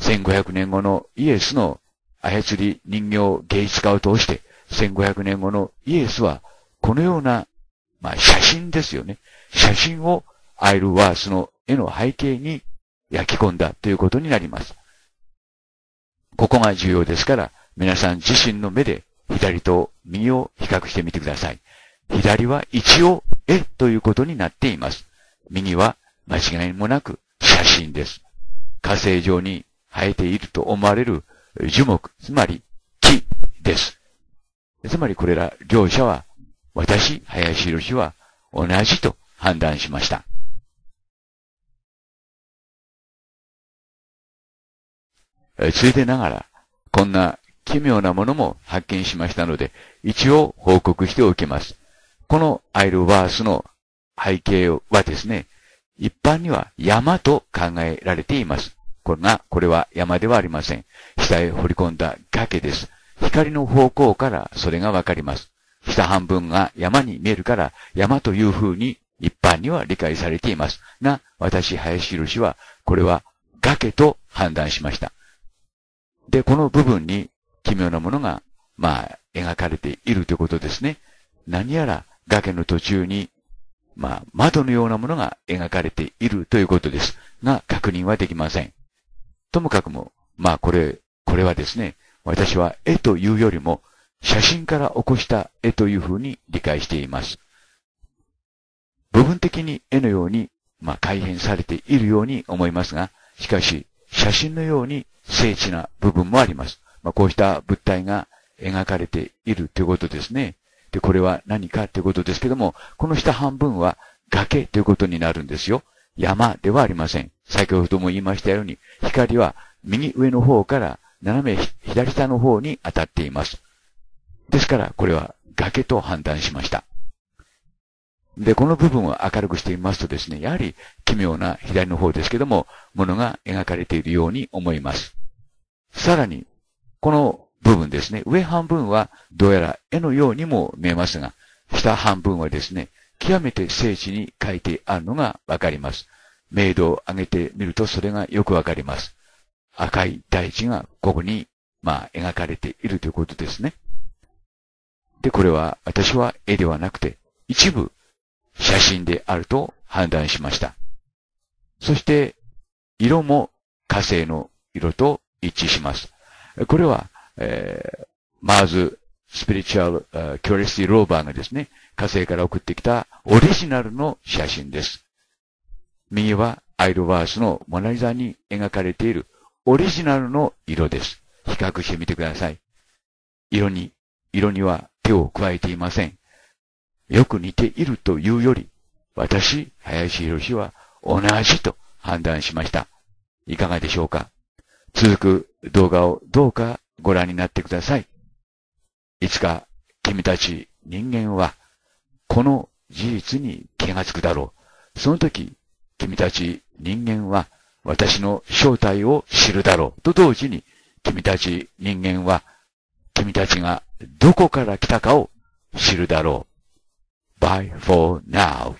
1500年後のイエスの操り人形芸術家を通して、1500年後のイエスは、このような、まあ写真ですよね。写真をアイルワースの絵の背景に焼き込んだということになります。ここが重要ですから、皆さん自身の目で左と右を比較してみてください。左は一応絵ということになっています。右は間違いもなく写真です。火星上に生えていると思われる樹木、つまり木です。つまりこれら両者は、私、林博は同じと判断しました。ついでながら、こんな奇妙なものも発見しましたので、一応報告しておきます。このアイルバースの背景はですね、一般には山と考えられています。これが、これは山ではありません。下へ掘り込んだ崖です。光の方向からそれがわかります。下半分が山に見えるから山という風に一般には理解されています。が、私、林博は、これは崖と判断しました。で、この部分に奇妙なものが、まあ、描かれているということですね。何やら崖の途中に、まあ、窓のようなものが描かれているということです。が、確認はできません。ともかくも、まあ、これ、これはですね、私は絵というよりも、写真から起こした絵というふうに理解しています。部分的に絵のように、まあ、改変されているように思いますが、しかし、写真のように精緻な部分もあります。まあ、こうした物体が描かれているということですね。で、これは何かということですけども、この下半分は崖ということになるんですよ。山ではありません。先ほども言いましたように、光は右上の方から斜め左下の方に当たっています。ですから、これは崖と判断しました。で、この部分を明るくしてみますとですね、やはり奇妙な左の方ですけども、ものが描かれているように思います。さらに、この部分ですね、上半分はどうやら絵のようにも見えますが、下半分はですね、極めて精緻に書いてあるのがわかります。明度を上げてみるとそれがよくわかります。赤い大地がここに、まあ、描かれているということですね。で、これは私は絵ではなくて、一部写真であると判断しました。そして、色も火星の色と一致します。これは、えー、マーズ・スピリチュアル・キュアリシティ・ローバーがですね、火星から送ってきたオリジナルの写真です。右はアイルワースのモナリザに描かれているオリジナルの色です。比較してみてください。色に、色には手を加えていません。よく似ているというより、私、林博は同じと判断しました。いかがでしょうか？続く動画をどうかご覧になってください。いつか君たち人間はこの事実に気がつくだろう。その時、君たち人間は私の正体を知るだろう。と同時に、君たち人間は君たちがどこから来たかを知るだろう。Bye for now.